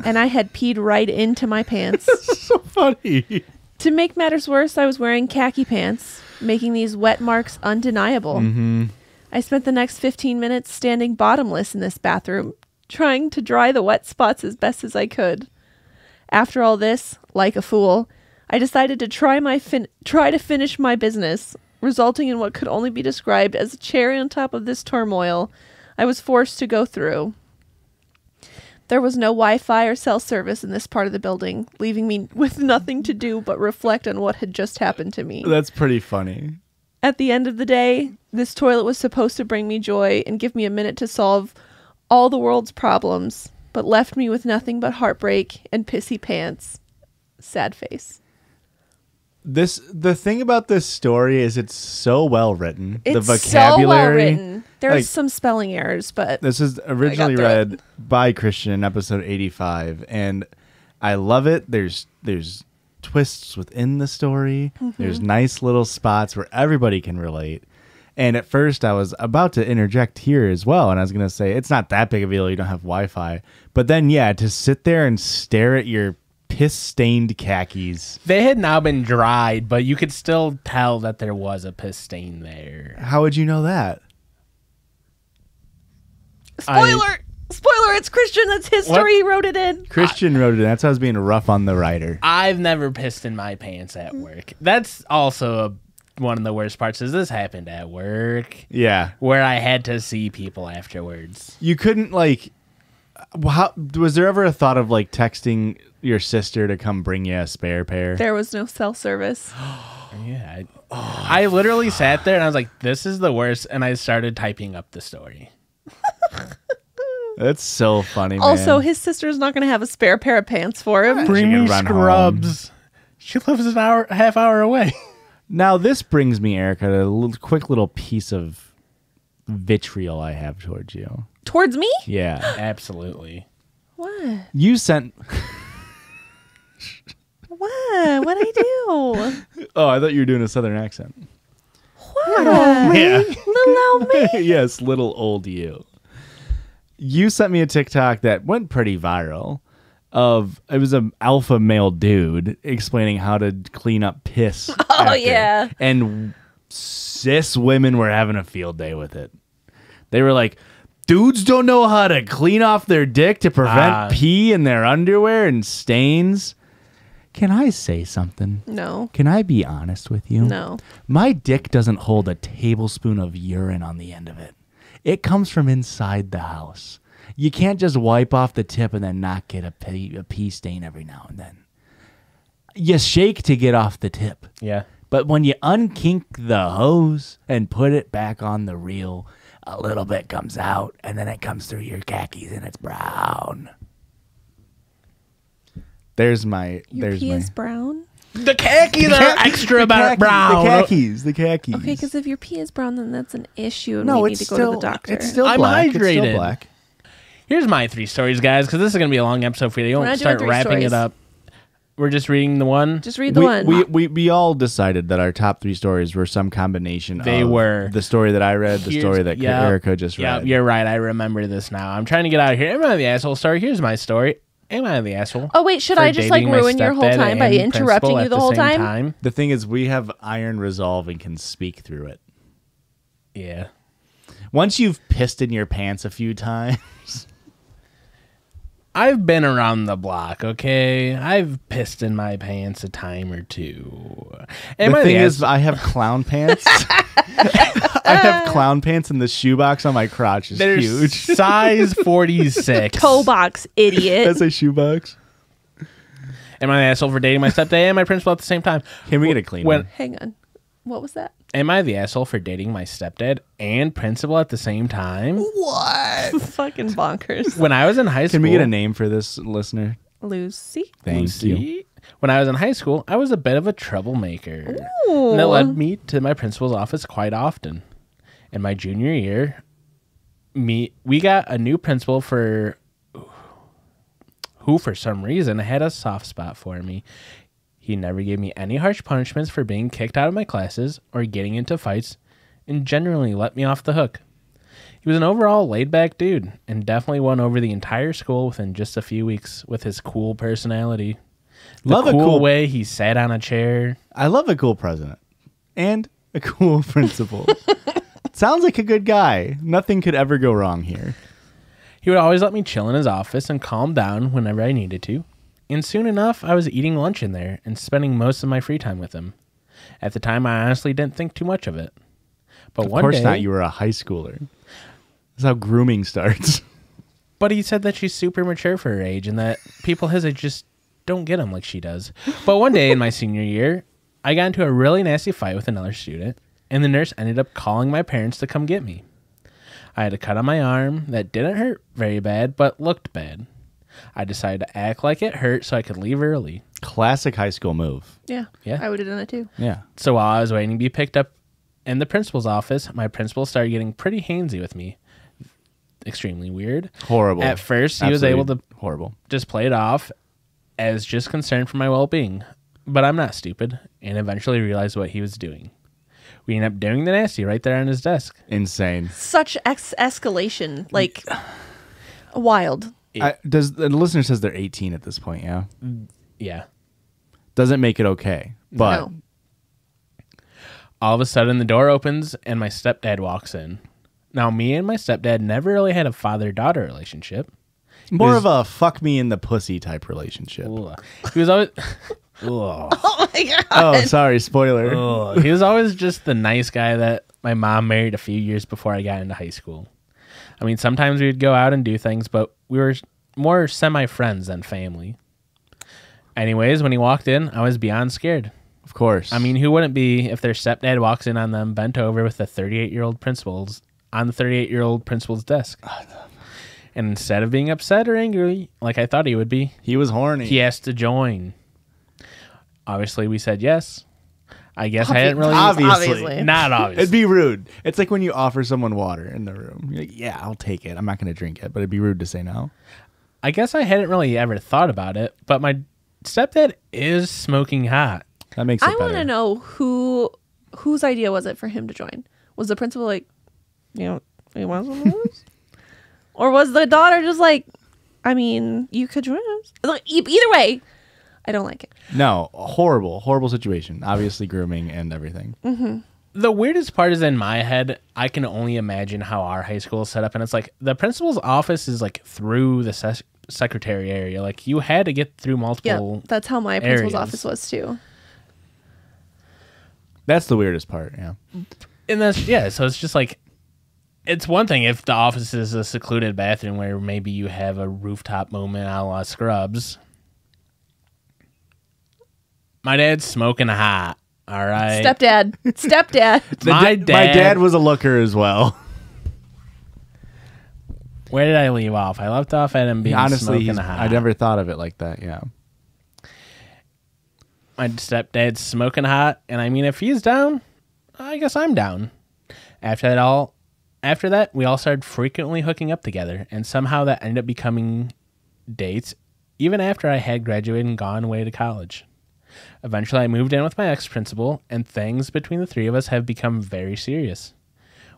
and I had peed right into my pants. [laughs] so funny. To make matters worse, I was wearing khaki pants, making these wet marks undeniable. Mm-hmm. I spent the next 15 minutes standing bottomless in this bathroom, trying to dry the wet spots as best as I could. After all this, like a fool, I decided to try my fin- try to finish my business, resulting in what could only be described as a cherry on top of this turmoil I was forced to go through. There was no Wi Fi or cell service in this part of the building, leaving me with nothing to do but reflect on what had just happened to me. That's pretty funny. At the end of the day, this toilet was supposed to bring me joy and give me a minute to solve all the world's problems, but left me with nothing but heartbreak and pissy pants. Sad face. This the thing about this story is it's so well written. It's the vocabulary. so well written. There's like- some spelling errors, but This is originally read by Christian in episode 85 and I love it. There's there's twists within the story. Mm-hmm. There's nice little spots where everybody can relate. And at first I was about to interject here as well and I was going to say it's not that big of a deal you don't have Wi-Fi. But then yeah, to sit there and stare at your piss-stained khakis. They had now been dried, but you could still tell that there was a piss stain there. How would you know that? spoiler! Spoiler, it's Christian. That's his What? story. He wrote it in. Christian wrote it. in. That's how I was being rough on the writer. I've never pissed in my pants at work. That's also a, one of the worst parts. Is this happened at work Yeah. where I had to see people afterwards? you couldn't like how was there ever a thought of like texting your sister to come bring you a spare pair There was no cell service. [gasps] Yeah, I, I literally sat there and I was like, "This is the worst," and I started typing up the story. [laughs] that's so funny man. Also, his sister's not going to have a spare pair of pants for him. Bring me run scrubs. She lives an hour, half hour away. [laughs] now this brings me erika to a little, quick little piece of vitriol i have towards you Towards me? yeah [gasps] Absolutely. What? you sent [laughs] What? What? What I do? [laughs] Oh, I thought you were doing a southern accent. What? Yeah. Little old me. yes, little old you. You sent me a TikTok that went pretty viral. Of it was an alpha male dude explaining how to clean up piss. [laughs] Oh, yeah. and cis women were having a field day with it. They were like, dudes don't know how to clean off their dick to prevent Ah. pee in their underwear and stains. Can I say something? No. Can I be honest with you? No. My dick doesn't hold a tablespoon of urine on the end of it. It comes from inside the house. You can't just wipe off the tip and then not get a pee, a pee stain every now and then. You shake to get off the tip. Yeah. But when you unkink the hose and put it back on the reel, a little bit comes out and then it comes through your khakis and it's brown. There's my Your there's pee my is brown? The khakis are extra the about khaki- brown. The khakis, the khakis. Okay, because if your pee is brown, then that's an issue, and no, we need it's to go still to the doctor. it's still I'm black. It's hydrated. still black. Here's my three stories, guys, because this is gonna be a long episode for you. You We're don't start wrapping stories. it up. We're just reading the one. Just read the we, one. We, we we all decided that our top three stories were some combination. They of were. the story that I read, the Here's- story that yep, Erika just yep, read. you're right. I remember this now. I'm trying to get out of here. Am I the asshole? story? Here's my story. Am I the asshole? oh wait, should I just like ruin your whole time by interrupting you at the whole same time? The thing is, we have iron resolve and can speak through it. Yeah. Once you've pissed in your pants a few [laughs] times, I've been around the block, okay? I've pissed in my pants a time or two. Am the I thing the is, [laughs] [laughs] I have clown pants. I have clown pants, and the shoebox on my crotch is They're huge. [laughs] size 46. Toe box, idiot. That's a shoebox. Am I the asshole for dating my stepdad and my principal at the same time? Can we get a clean When one? Hang on. What was that? am I the asshole for dating my stepdad and principal at the same time? What? [laughs] Fucking bonkers. When I was in high school, Can we get a name for this listener? Lucy. Thank you. Lucy, When I was in high school, I was a bit of a troublemaker. And that led me to my principal's office quite often. In my junior year, me we got a new principal for who for some reason had a soft spot for me. He never gave me any harsh punishments for being kicked out of my classes or getting into fights and generally let me off the hook. He was an overall laid back dude and definitely won over the entire school within just a few weeks with his cool personality. The Love a cool, cool- way he sat on a chair. I love a cool president and a [laughs] cool principal. [laughs] Sounds like a good guy. Nothing could ever go wrong here. He would always let me chill in his office and calm down whenever I needed to. And soon enough, I was eating lunch in there and spending most of my free time with him. At the time, I honestly didn't think too much of it. But Of one course day, not. You were a high schooler. That's how grooming starts. [laughs] But he said that she's super mature for her age and that people his age just don't get him like she does. But one day in my [laughs] senior year, I got into a really nasty fight with another student, and the nurse ended up calling my parents to come get me. I had a cut on my arm that didn't hurt very bad, but looked bad. I decided to act like it hurt so I could leave early. Classic high school move. Yeah. Yeah. I would have done it too. Yeah. So while I was waiting to be picked up in the principal's office, my principal started getting pretty handsy with me. Extremely weird. Horrible. At first, he was able to horrible. just play it off as just concerned for my well being. But I'm not stupid and eventually realized what he was doing. We end up doing the nasty right there on his desk. Insane. Such ex- escalation. Like, wild. I, does the listener says they're 18 at this point? Yeah. Mm, yeah. Doesn't make it okay, but No. All of a sudden, the door opens and my stepdad walks in. Now, me and my stepdad never really had a father daughter relationship. more was- of a fuck me in the pussy type relationship. Ugh. He was always. [laughs] [laughs] Oh my god. Oh, sorry, spoiler. Ugh. he was always just the nice guy that my mom married a few years before I got into high school. I mean, sometimes we would go out and do things, but we were more semi friends than family. Anyways, when he walked in, I was beyond scared. Of course. I mean, who wouldn't be if their stepdad walks in on them bent over with the 38 year old principal's on the 38 year old principal's desk? And instead of being upset or angry, like I thought he would be, he was horny. he asked to join. Obviously, we said yes. I guess I didn't really. Obviously. Obviously. Not [laughs] obvious. It'd be rude. It's like when you offer someone water in the room. You're like, yeah, I'll take it. I'm not going to drink it, but it'd be rude to say no. I guess I hadn't really ever thought about it, but my stepdad is smoking hot. That makes it I want to know who whose idea was it for him to join? Was the principal like, you know, he wants to do this? or was the daughter just like, I mean, you could join us. Like, either way, I don't like it. No, horrible, horrible situation. Obviously, grooming and everything. Mm-hmm. The weirdest part is in my head, I can only imagine how our high school is set up. And it's like the principal's office is like through the ses- secretary area. Like you had to get through multiple. Yeah, multiple. that's how my principal's office was too. That's the weirdest part. Yeah. And that's, yeah. So it's just like, it's one thing if the office is a secluded bathroom where maybe you have a rooftop moment a la Scrubs. My dad's smoking hot. All right. Stepdad, stepdad. [laughs] My da- my dad- dad was a looker as well. Where did I leave off? I left off at him being Honestly, smoking he's, hot. I never thought of it like that. Yeah. my stepdad's smoking hot, and I mean, if he's down, I guess I'm down. After that, all after that, we all started frequently hooking up together, and somehow that ended up becoming dates, even after I had graduated and gone away to college. Eventually, I moved in with my ex principal, and things between the three of us have become very serious.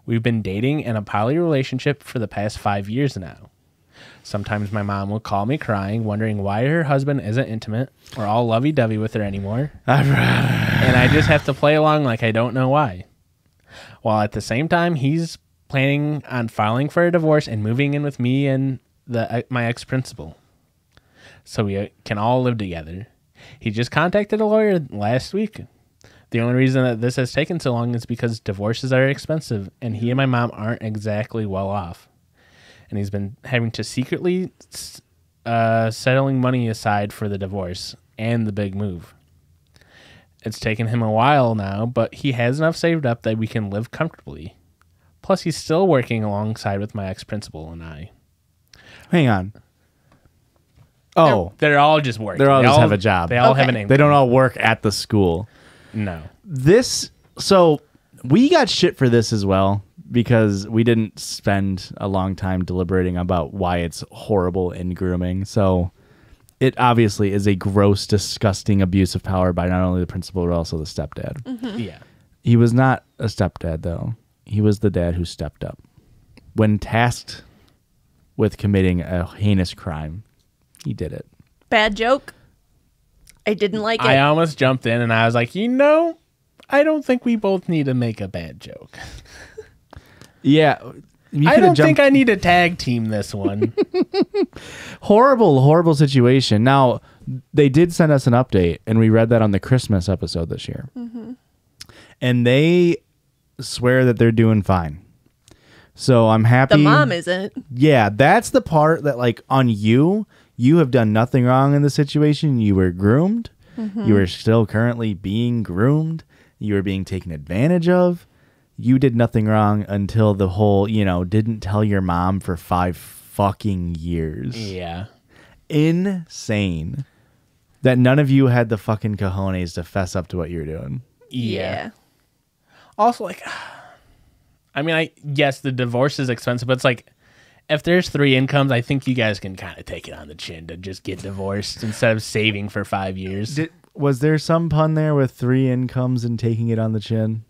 We've been dating in a poly relationship for the past five years now. Sometimes my mom will call me crying, wondering why her husband isn't intimate or all lovey dovey with her anymore. [laughs] and I just have to play along like I don't know why. While at the same time, he's planning on filing for a divorce and moving in with me and the my ex principal, so we uh, can all live together. He just contacted a lawyer last week. The only reason that this has taken so long is because divorces are expensive, and he and my mom aren't exactly well off and he's been having to secretly uh, settling money aside for the divorce and the big move. It's taken him a while now, but he has enough saved up that we can live comfortably. Plus, he's still working alongside with my ex principal and I. Hang on. Oh, They're all just working. They all They just have a job. They all have Okay. an income. they don't all work at the school. No. This so we got shit for this as well because we didn't spend a long time deliberating about why it's horrible in grooming. So it obviously is a gross, disgusting abuse of power by not only the principal but also the stepdad. Mm-hmm. Yeah. He was not a stepdad though. He was the dad who stepped up when tasked with committing a heinous crime. He did it. Bad joke. I didn't like it. I almost jumped in and I was like, you know, I don't think we both need to make a bad joke. [laughs] Yeah. You I don't think I need to tag team this one. [laughs] horrible, horrible situation. Now, they did send us an update, and we read that on the Christmas episode this year. Mm-hmm. And they swear that they're doing fine. So I'm happy. the mom isn't. Yeah, that's the part that, like, on you, you have done nothing wrong in the situation. You were groomed. You mm-hmm. are still currently being groomed. You are being taken advantage of. You did nothing wrong until the whole, you know, didn't tell your mom for five fucking years yeah. insane that none of you had the fucking cojones to fess up to what you were doing. Yeah. Also, like, [sighs] I mean, I yes, the divorce is expensive, but it's like, if there's three incomes, I think you guys can kind of take it on the chin to just get divorced instead of saving for five years. Did, was there some pun there with three incomes and taking it on the chin?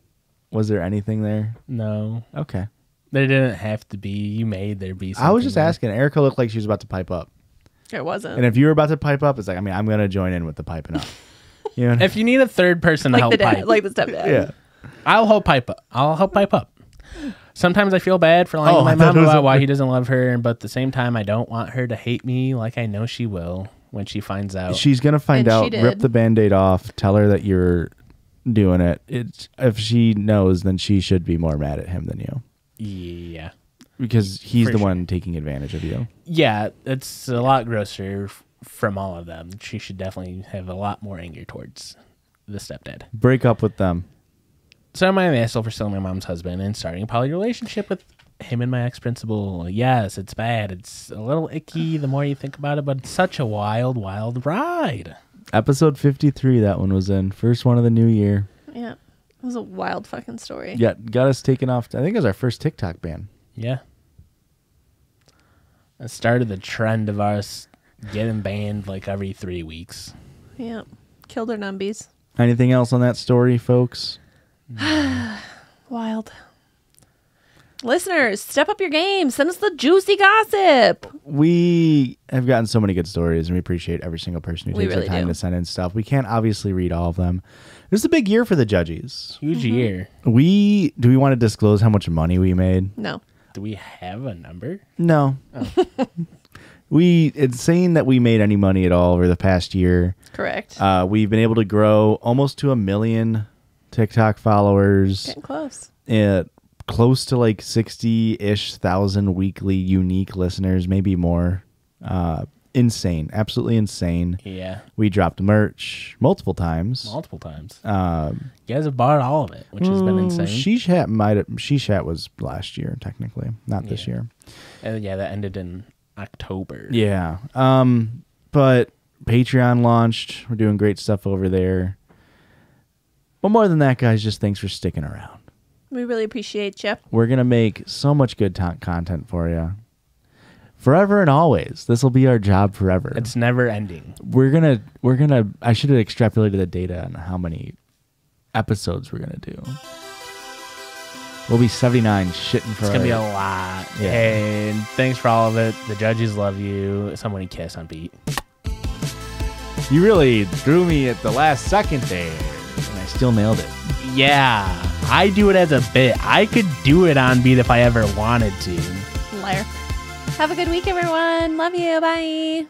Was there anything there? no, Okay. there didn't have to be. You made there be. I was just there. asking. Erika looked like she was about to pipe up. It wasn't. And if you were about to pipe up, it's like, I mean, I'm going to join in with the piping up. You know? If you need a third person to like help the dad, pipe, like the stepdad. yeah. I'll help pipe up. I'll help pipe up. Sometimes I feel bad for lying Oh, to [laughs] my mom about why he doesn't love her, but at the same time, I don't want her to hate me like I know she will when she finds out. She's going to find And she out, rip the band aid off, tell her that you're doing it. It's, if she knows, then she should be more mad at him than you yeah. because he's For the sure. one taking advantage of you. Yeah, it's a lot grosser f- from all of them. She should definitely have a lot more anger towards the stepdad. Break up with them. So am I an asshole for stealing my mom's husband and starting a poly relationship with him and my ex principal? Yes, it's bad. It's a little icky the more you think about it, but it's such a wild, wild ride. Episode 53, that one was in. First one of the new year. Yeah. It was a wild fucking story. Yeah, got us taken off. I think it was our first TikTok ban. Yeah. It started the trend of us getting banned like every three weeks. Yeah. Killed our numbies. Anything else on that story, folks? [sighs] Wild. Listeners, step up your game. Send us the juicy gossip. We have gotten so many good stories, and we appreciate every single person who We takes really their time do. to send in stuff. We can't obviously read all of them. This is a big year for the Judgies. Huge year. We do we want to disclose how much money we made? No. Do we have a number? No. [laughs] we it's saying that we made any money at all over the past year. Correct. Uh, we've been able to grow almost to a million TikTok followers. Getting close. uh, close to like 60-ish thousand weekly unique listeners maybe more uh, insane absolutely insane Yeah. we dropped merch multiple times Multiple times. um, You guys have bought all of it, which has been insane. Sheesh Hat might have, Sheesh Hat was last year technically not this Yeah. year Uh, yeah, that ended in October. yeah um, but patreon launched we're doing great stuff over there but more than that guys just thanks for sticking around We really appreciate you. We're gonna make so much good to- content for you, forever and always. This will be our job forever. It's never ending. we're gonna we're gonna. I should have extrapolated the data on how many episodes we're gonna do. We'll be seventy nine shitting for. It's gonna be a lot. Yeah. And thanks for all of it. The Judgies love you. Someone kiss on beat. you really threw me at the last second there, and I still nailed it. Yeah, I do it as a bit. I could do it on beat if I ever wanted to. Liar. Have a good week, everyone. Love you. Bye.